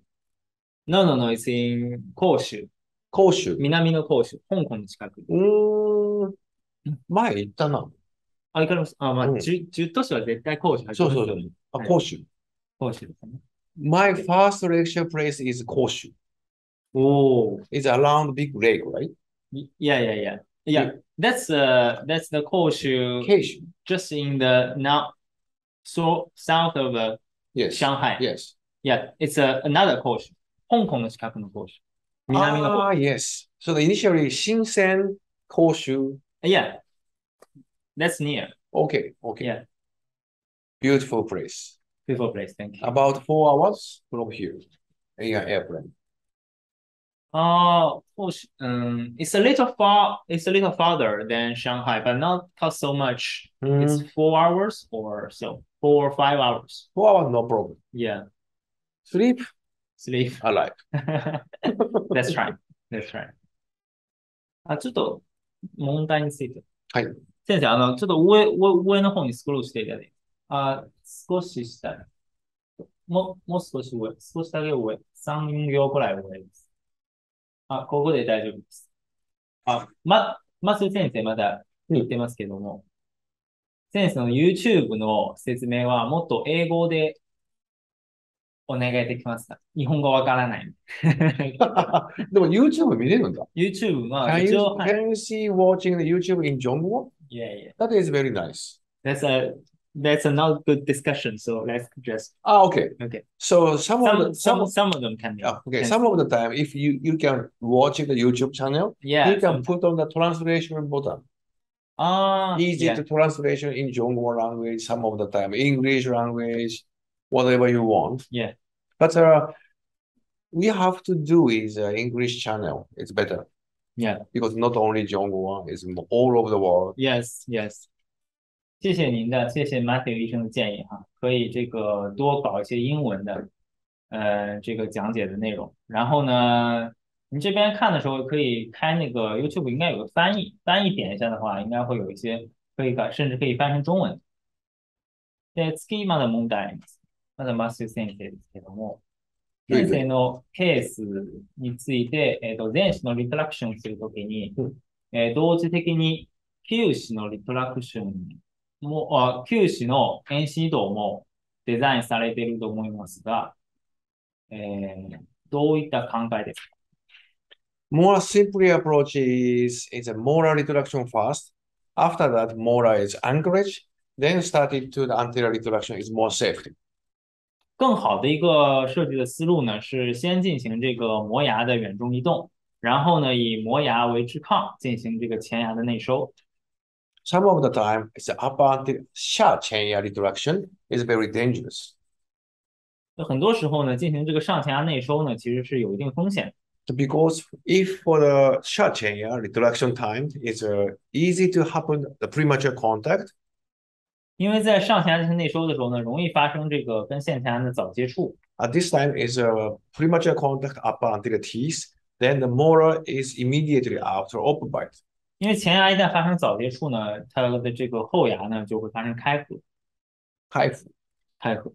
No, no, no, it's in 広州。広州。南の広州。香港の近く。うーん。前行ったな。あ、行かれます。あ、まあ、うん10、10都市は絶対広州。そうそうそうあ、はい広州。広州ですね。My first lecture place is 広州。おー。It's around big lake, right? いいやいやいや。いや、that's, uh, that's the 広州 Keishu. just in the now, so south of uh, Yes. Shanghai. Yes. Yeah, it's a, another course. Hong Kong is capital course. Ah, yes. So the initially Shenzhen, Koshu. Yeah, that's near. Okay. Okay. Yeah. Beautiful place. Beautiful place. Thank you. About four hours from here, in an airplane. Uh, um, it's a little far. It's a little farther than Shanghai, but not cost so much. Mm. It's mm-hmm. four hours or so. Four or five hours. four hours, no problem. Yeah, Sleep? Sleep. alive. That's <laughs> right. That's right. あ、ちょっと問題について。はい。先生、あの、ちょっと上、上、上の方にスクロールしていただいて。あ、少し下。もう、もう少し上。少しだけ上。3行くらい上です。あ、ここで大丈夫です。あ、ま、まず先生まだ言ってますけども、先生の YouTube の説明はもっと英語でお願いできますか日本語わからない。でも YouTube 見れるんだ。YouTube は Can 一 you, 応、はい。can you see watching the YouTube in やいや。That is very nice. That's a, that's a not good discussion, so let's just, Ah, okay. okay. So some of Some, the, some, some, some of them can be. ah, okay, can- some of the time, if you, you can watch the YouTube channel, Yeah. you can put on the translation button. Ah, Easy yeah. to translation in Zhongguo language, some of the time English language, whatever you want. Yeah. But uh, we have to do is uh, English channel. It's better Yeah. because not only Zhongguo, it's mo- all over the world. Yes, yes. 谢谢您的，谢谢 Matthew 医生的建议哈，可以这个多搞一些英文的，呃，这个讲解的内容。然后呢， 你这边看的时候可以开那个 YouTube 应该有个翻译，翻译点一下的话，应该会有一些可以改，甚至可以翻成中文。で、次まだ問題あります。まだマス先生ですけども、先生のケースについて、えっーと、前肢のリトラクションするときに、えー同時的に球肢のリトラクションも、あ球肢の遠心移動もデザインされていると思いますが、えーどういった考えですか More simply approach is is a molar retraction first. After that, molar is anchorage. Then started to the anterior retraction is more safety. 更好的一个设计的思路呢，是先进行这个磨牙的远中移动，然后呢，以磨牙为支抗进行这个前牙的内收。 Some of the time, it's the upper anterior sharp chain ear retraction is very dangerous 那很多时候呢，进行这个上前牙内收呢，其实是有一定风险的。 because if for the sharp chain ear retraction time, it's uh, easy to happen the premature contact 因为在上前牙进行内收的时候呢，容易发生这个跟线前牙的早接触。 At this time is a premature contact upper anterior teeth. Then the molar is immediately after open bite. 因为前牙一旦发生早接触呢，它的这个后牙呢就会发生开合， High, 开合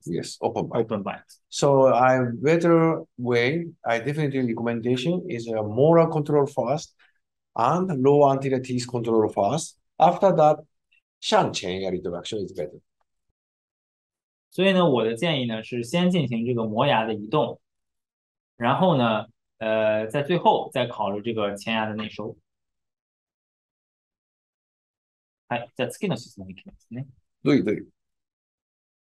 Yes, open bite. So a better way, I definitely recommendation is a molar control first and low anterior teeth control first. After that, shunt chain reduction is better. 所以呢，我的建议呢是先进行这个磨牙的移动，然后呢，呃，在最后再考虑这个前牙的内收。はい、じゃあ次の質問いきますね。どういうどういう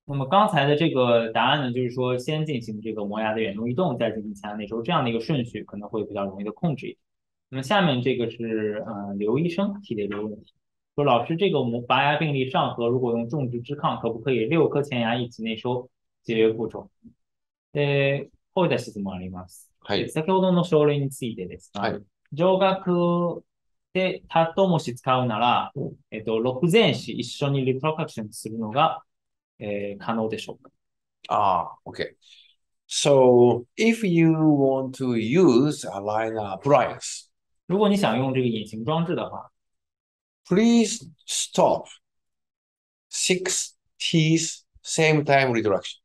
那么刚才的这个答案呢，就是说先进行这个磨牙的远中移动，再进行前牙内收，这样的一个顺序可能会比较容易的控制一点。那么下面这个是呃刘医生提的一个问题，说老师这个磨拔牙病例上颌如果用种植支抗，可不可以六颗前牙一起内收？节约步骤。で、こういった質問あります。はい。先ほどの症例についてですが、はい。上顎でタットもし使うならうん、えっと、6前肢一緒にリトラクションするのが、 えー可能でしょうか Ah, okay. So if you want to use a aligner appliance, 如果你想用这个隐形装置的话， please stop six teeth same time redirection.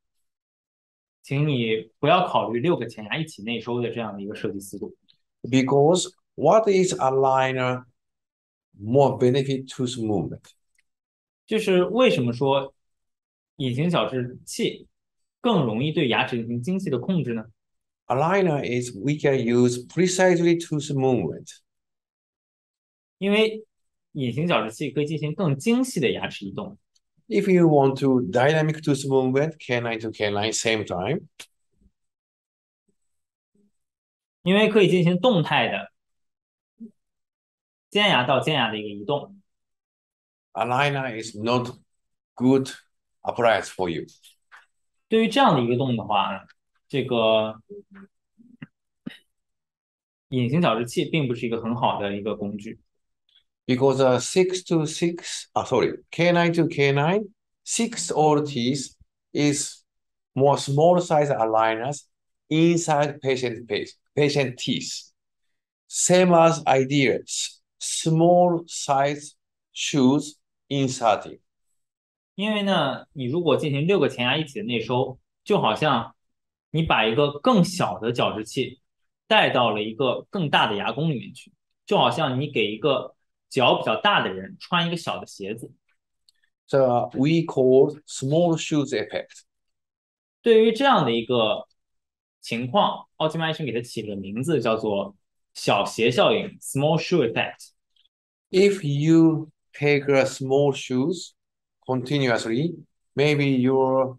请你不要考虑六个前牙一起内收的这样的一个设计思路， Because what is aligner more benefit tooth movement? 就是为什么说 隐形矫治器更容易对牙齿进行精细的控制呢？ Aligner is we can use precisely tooth movement. 因为隐形矫治器可以进行更精细的牙齿移动。 If you want to dynamic tooth movement, canine to canine same time, 因为可以进行动态的尖牙到尖牙的一个移动， aligner is not good applies for you。对于这样的一个洞的话，这个隐形矫治器并不是一个很好的一个工具。Because uh, six to six, ah, sorry, canine to canine, six old teeth is more small size aligners inside patient face, patient teeth. Same as ideas, small size shoes inserting. 因为呢，你如果进行六个前牙一起的内收，就好像你把一个更小的矫治器带到了一个更大的牙弓里面去，就好像你给一个脚比较大的人穿一个小的鞋子。So uh, we call small shoes effect. 对于这样的一个情况，奥基曼医生给它起了个名字，叫做小鞋效应 （small shoe effect）。If you take a small shoes continuously, maybe your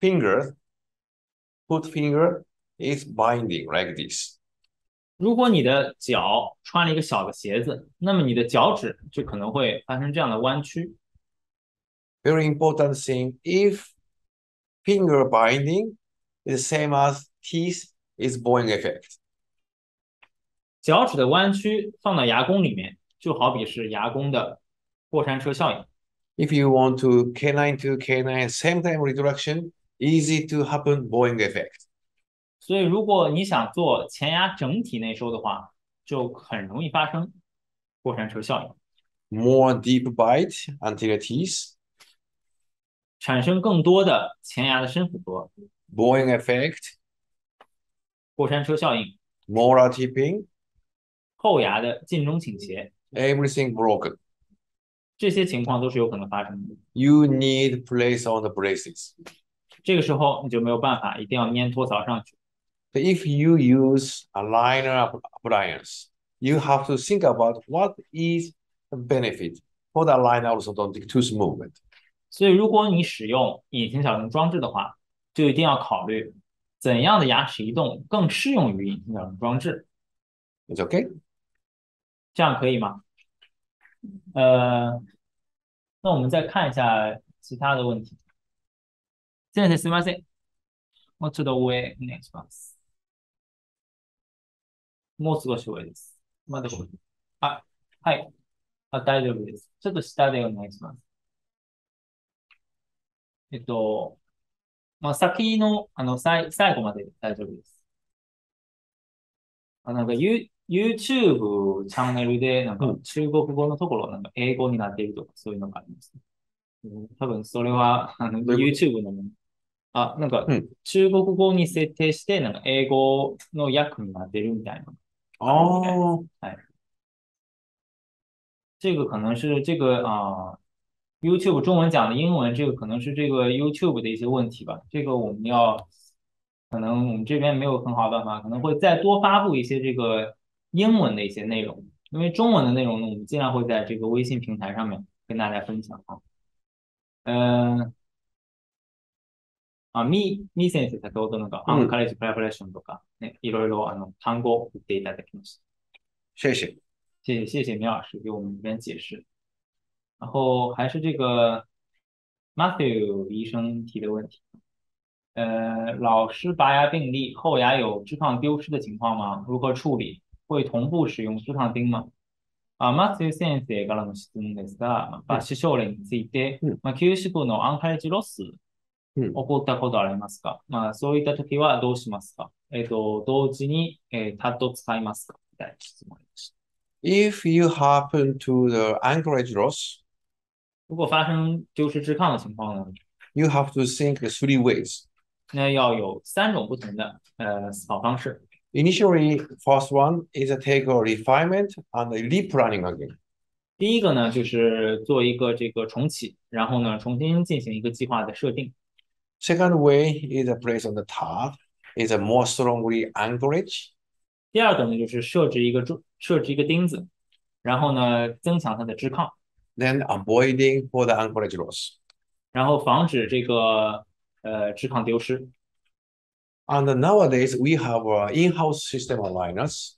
finger, foot finger is binding like this. 如果你的脚穿了一个小的鞋子，那么你的脚趾就可能会发生这样的弯曲。 Very important thing, if finger binding is same as teeth is bowing effect. 脚趾的弯曲放到牙弓里面，就好比是牙弓的过山车效应。 if you want to canine to canine same time reduction, easy to happen bowing effect. more deep bite anterior teeth，产生更多的前牙的深腐浊。bowing effect，过山车效应。Molar tipping，后牙的近中倾斜。Everything broken。这些情况都是有可能发生的。 You need place on the braces. 这个时候你就没有办法，一定要粘托槽上去。 So if you use a liner app- appliance, you have to think about what is the benefit for the liner orthodontic tooth movement. 所以，如果你使用隐形矫正装置的话，就一定要考虑怎样的牙齿移动更适用于隐形矫正装置， It's okay? 这样可以吗？ 呃，那我们再看一下其他的问题。先生すみません。もうちょっと上お願いします。もう少し上です。まだこれ。あ、はい。あ、大丈夫です。ちょっと下でお願いします。えっと、まあ、先の、あの、さい最後まで大丈夫です。あ、なんか、YouTube チャンネルで、なんかうん中国語のところ、なんか英語になっているとか、そういうのがありますね。うん多分それは、あの、YouTube のもの。あ、なんかうん、中国語に設定して、なんか英語の訳になってるみたいな。Oh, 这个可能是这个啊、YouTube 中文讲的英文，这个可能是这个 YouTube 的一些问题吧。这个我们要，可能我们这边没有很好的办法，可能会再多发布一些这个英文的一些内容，因为中文的内容呢，我们尽量会在这个微信平台上面跟大家分享啊。嗯、あ、み、み先生、先ほどなんか、アンカレッジプレパレーションとか、ね、いろいろ、あの、単語を言っていただきました。谢谢。谢谢谢谢米老师给我们这边解释。然后还是这个 Matthew 医生提的问题，呃，老师拔牙病例后牙有支抗丢失的情况吗？如何处理？ 会同步使用支抗钉吗？あ、マスユ先生からの質問ですが、まあ抜歯症例について、うんまあ、9歯部のアンカレッジロス起こったことありますか、まあ、そういった時はどうしますかえっ、と、同時に、えー、タッド使いますかみたいな質問でした。If you happen to the anchorage loss, 如果发生丢失支抗的情况呢，you have to think three ways. 那要有三种不同的呃思考方式。Initially, first one is a take a refinement and a leap running again. 第一个呢，就是做一个这个重启，然后呢，重新进行一个计划的设定。Second way is a place on the TAD is a more strongly anchorage. 第二个呢，就是设置一个柱，设置一个钉子，然后呢，增强它的支抗。Then avoiding for the anchorage loss. 然后防止这个呃支抗丢失。And nowadays, we have uh, in-house system aligners.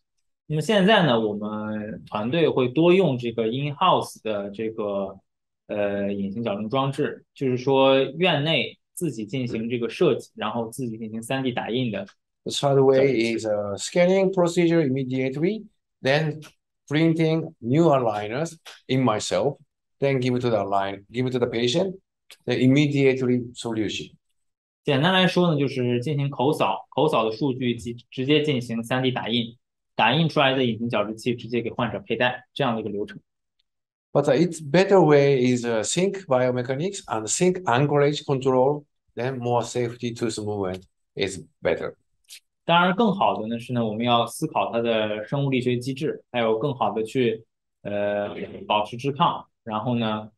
那么现在呢，我们团队会多用这个 in-house 的这个呃隐形矫正装置，就是说院内自己进行这个设计，然后自己进行 3D 打印的 The third way is a scanning procedure immediately, then printing new aligners in myself, then give it to the align, give it to the patient, then immediately solution. 简单来说呢，就是进行口扫，口扫的数据及直接进行 3D 打印，打印出来的隐形矫治器直接给患者佩戴这样的一个流程。But uh, its better way is uh, sync biomechanics and sync anchorage control, then more safety tooth movement is better. 当然，更好的呢是呢，我们要思考它的生物力学机制，还有更好的去呃保持支抗，然后呢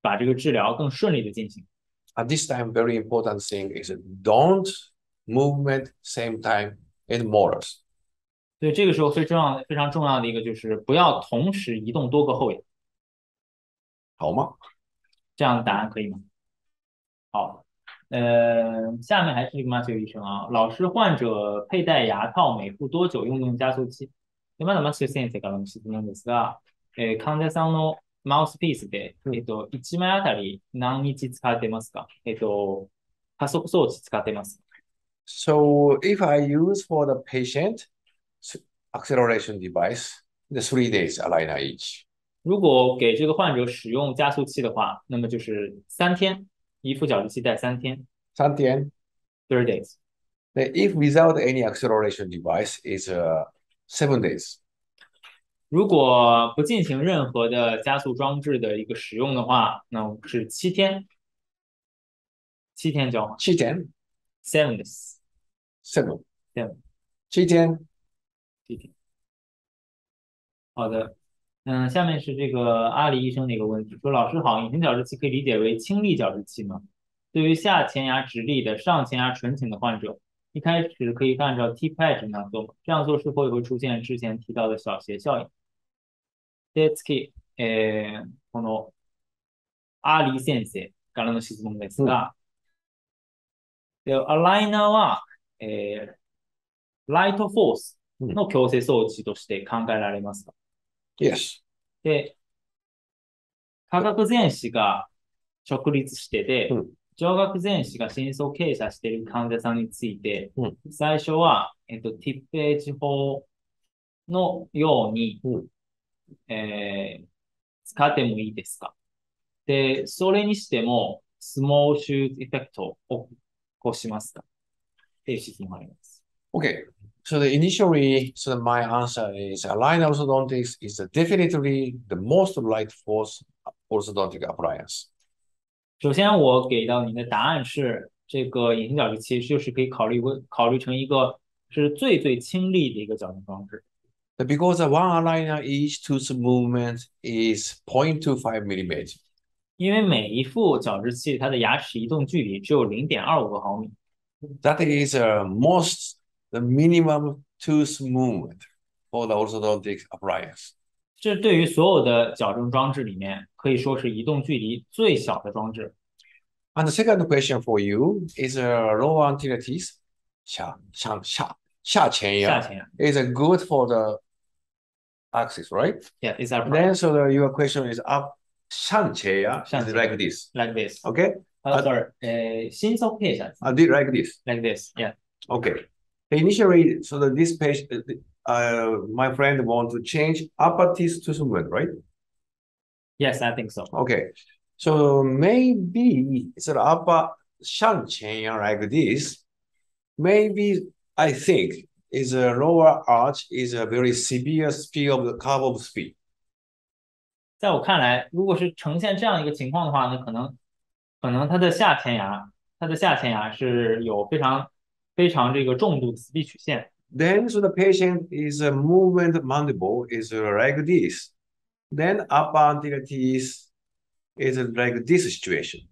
把这个治疗更顺利的进行。At this time, very important thing is don't movement same time in motors. 所以这个时候非常重要非常重要的一个就是不要同时移动多个后仰，好吗？这样的答案可以吗？好，呃，下面还是这个 Matthew 医生啊，老师，患者佩戴牙套每副多久用用加速器？まだマシュ先生からの質問ですが、えー患者さんの マウスピースで、えっと、1枚あたり何日使ってますかえっと、加速装置使ってます。So if I use for the patient acceleration device, the three days aligner each. 如果给这个患者使用加速器的话，那么就是三天，一副矫治器戴三天 Santian.，three days。If without any acceleration device is uh, seven days. 如果不进行任何的加速装置的一个使用的话，那我们是七天，七天交换 Chichen,，seven days，seven. Seven. Chichen, 七天。好的，嗯，下面是这个阿里医生的一个问题，说老师好，隐形矫治器可以理解为轻力矫治器吗？对于下前牙直立的上前牙唇倾的患者，一开始可以按照 T patch 那样做吗？这样做是否也会出现之前提到的小斜效应？で、次、えーこのアーリー先生からの質問ですが、でアライナーは、えーライトフォースの矯正装置として考えられますか？Yes. で、下顎前肢が直立してて、うん。上顎前肢が深層傾斜している患者さんについて、うん。最初は、えっと、ティッページ法のように、うんえー使ってもいいですかで、それにしても、スモールシューズエフェクトを起こしますかっていう質問があります。Okay. So the initially, so my answer is aligner orthodontics is definitely the most light force orthodontic appliance. 首先，我给到您的答案是，这个隐形矫治器就是可以考虑为考虑成一个是最最轻力的一个矫正装置，Because the one aligner each tooth movement is 0.25 millimeter. 因为每一副矫治器它的牙齿移动距离只有零点二五个毫米， That is uh, most the minimum tooth movement for the orthodontic appliance. 这对于所有的矫正装置里面可以说是移动距离最小的装置。 And the second question for you is uh, lower anterior teeth. 下上下下前牙下前牙 is uh, good for the axis, right? Yeah, is that Then so the, your question is up shanchea, shanchea. like this. Like this. Okay. Uh, uh sorry. Uh, Shinso page. did like this. Like this. Yeah. Okay. Initially, so that this page, uh, uh, my friend want to change upper teeth to submit, right? Yes, I think so. Okay. So maybe it's an upper shanchea like this. Maybe I think is a lower arch is a very severe spill of the curve of Spee。在我看来，如果是呈现这样一个情况的话呢，可能可能它的下前牙，它的下前牙是有非常非常这个重度的死闭曲线。Then so the patient is a movement mandible is like this. Then upper anterior teeth is like this situation.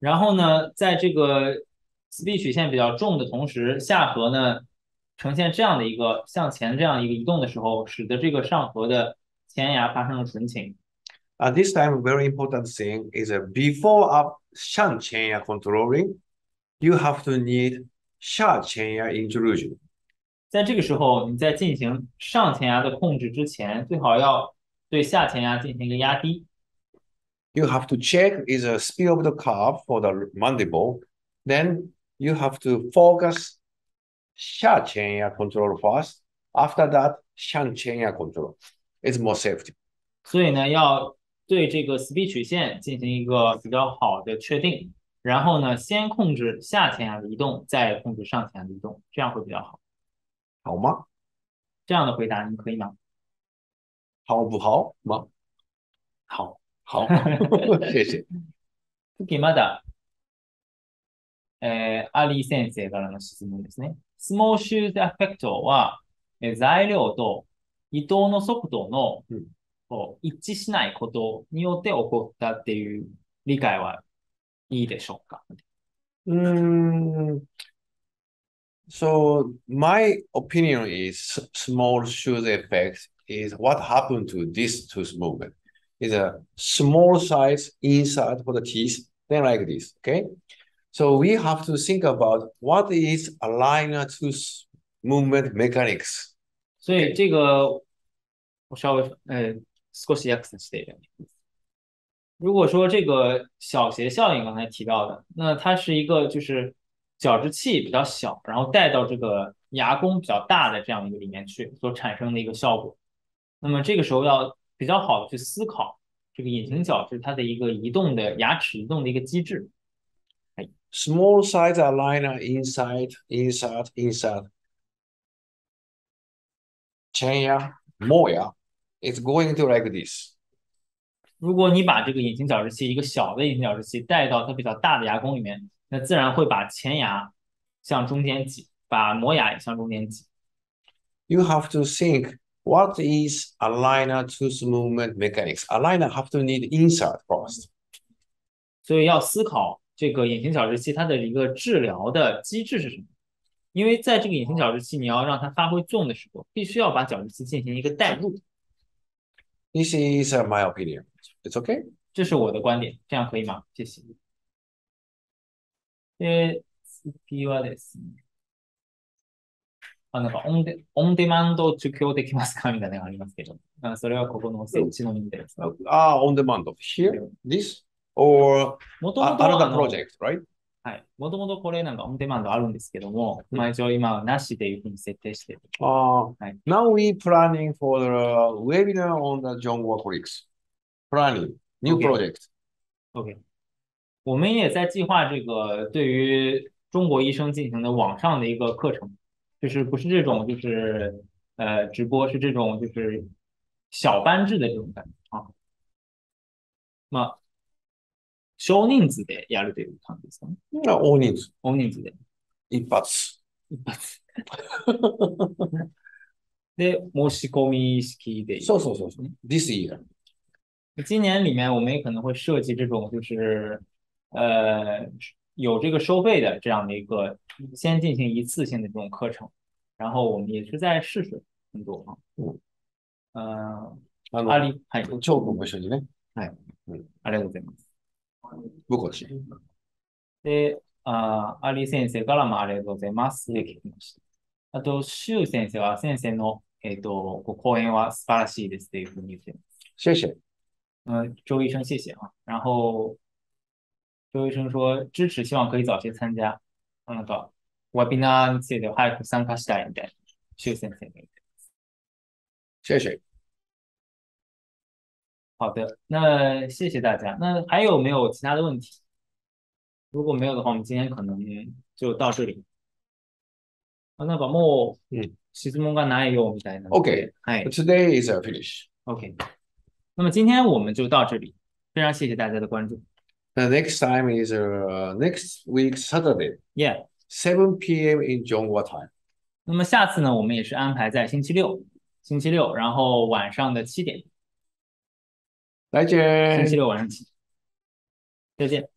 然后呢，在这个 Spee 曲线比较重的同时，下颌呢呈现这样的一个向前这样一个移动的时候，使得这个上颌的前牙发生了唇形。At this time, very important thing is that before up 上前牙 controlling, you have to need 下前牙 intrusion. 在这个时候，你在进行上前牙的控制之前，最好要对下前牙进行一个压低。You have to check is a Spee of the curve for the mandible. Then you have to focus sharp chain control first. After that, shunt chain control. It's more safety. 所以呢，要对这个死闭曲线进行一个比较好的确定，然后呢，先控制下前牙的移动，再控制上前牙的移动，这样会比较好。好吗？这样的回答您可以吗？好不好吗？好。好，<laughs> <laughs> 谢谢。次まだ、えー、アリー先生からの質問ですね。 スモーシューズアフェクトは、えー材料と移動の速度の、うんこう一致しないことによって起こったっていう理解はいいでしょうか Mm, so my opinion is small shoes effect is what happened to this tooth movement. Is a small size inside for the teeth, then like this. Okay. So we have to think about what is aligner tooth movement mechanics. 所以这个我稍微呃少し訳させていただきます。如果说这个小斜效应刚才提到的，那它是一个就是矫治器比较小，然后带到这个牙弓比较大的这样一个里面去所产生的一个效果。那么这个时候要比较好的去思考这个隐形矫治它的一个移动的牙齿移动的一个机制。 small size aligner inside, insert, insert. Chenya, Moya, it's going to like this. 如果你把这个隐形矫治器一个小的隐形矫治器带到它比较大的牙弓里面，那自然会把前牙向中间挤，把磨牙也向中间挤。You have to think what is aligner tooth movement mechanics. Aligner have to need insert first. 所以要思考这个隐形矫治器它的一个治疗的机制是什么。因为在这个隐形矫治器你要让它发挥作用的时候，必须要把矫治器进行一个带入， This is uh, my opinion. It's okay. 这是我的观点，这样可以吗？谢谢。で、次はですね。あ、なんかオンデ、オンデマンド受講できますかみたいなのがありますけど。あそれはここの設置の問題です。 Uh, ah, on demand of here, this Or uh, another project, right? はい。もともとこれなんかオンデマンドあるんですけども、まあ一応今はなしでいうふうに設定してる。Uh, Right. now we planning for the webinar on the John Wakorix. Planning new project. OK，我们也在计划这个对于中国医生进行的网上的一个课程，就是不是这种就是呃直播，是这种就是小班制的这种感觉啊。まあ少人数でやるという感じですかね。Uh, all needs 大人数で。一発。一発。<laughs> で、申し込み式で。そうそうそうそう。This year. 今年里面我们也可能会设计这种就是呃有这个收费的这样的一个先进行一次性的这种课程，然后我们也是在试水很多啊。嗯呃，あの、阿里はい、長君も一緒にね、ありがとうございます。僕たち。で、あアリ先生からもありがとうございますで聞きました。あと、シュウ先生は先生の、えっ、と、こう講演は素晴らしいですというふうに言ってます。谢谢。嗯，周医生谢谢啊。然后周医生说支持，希望可以早些参加。なんか、ワビナーについて早く参加したいみたいな、周先生が言って。谢谢。好的，那谢谢大家。那还有没有其他的问题？ 如果没有的话，我们今天可能就到这里。好，那宝木，嗯，質問がないよみたいな。 Okay. はい。 Today is a finish. OK。那么今天我们就到这里，非常谢谢大家的关注。 The next time is uh, next week Saturday, Yeah。 7 p.m. in Zhonghua time. 那么下次呢，我们也是安排在星期六，星期六，然后晚上的七点， 再见。星期六晚上七，再见。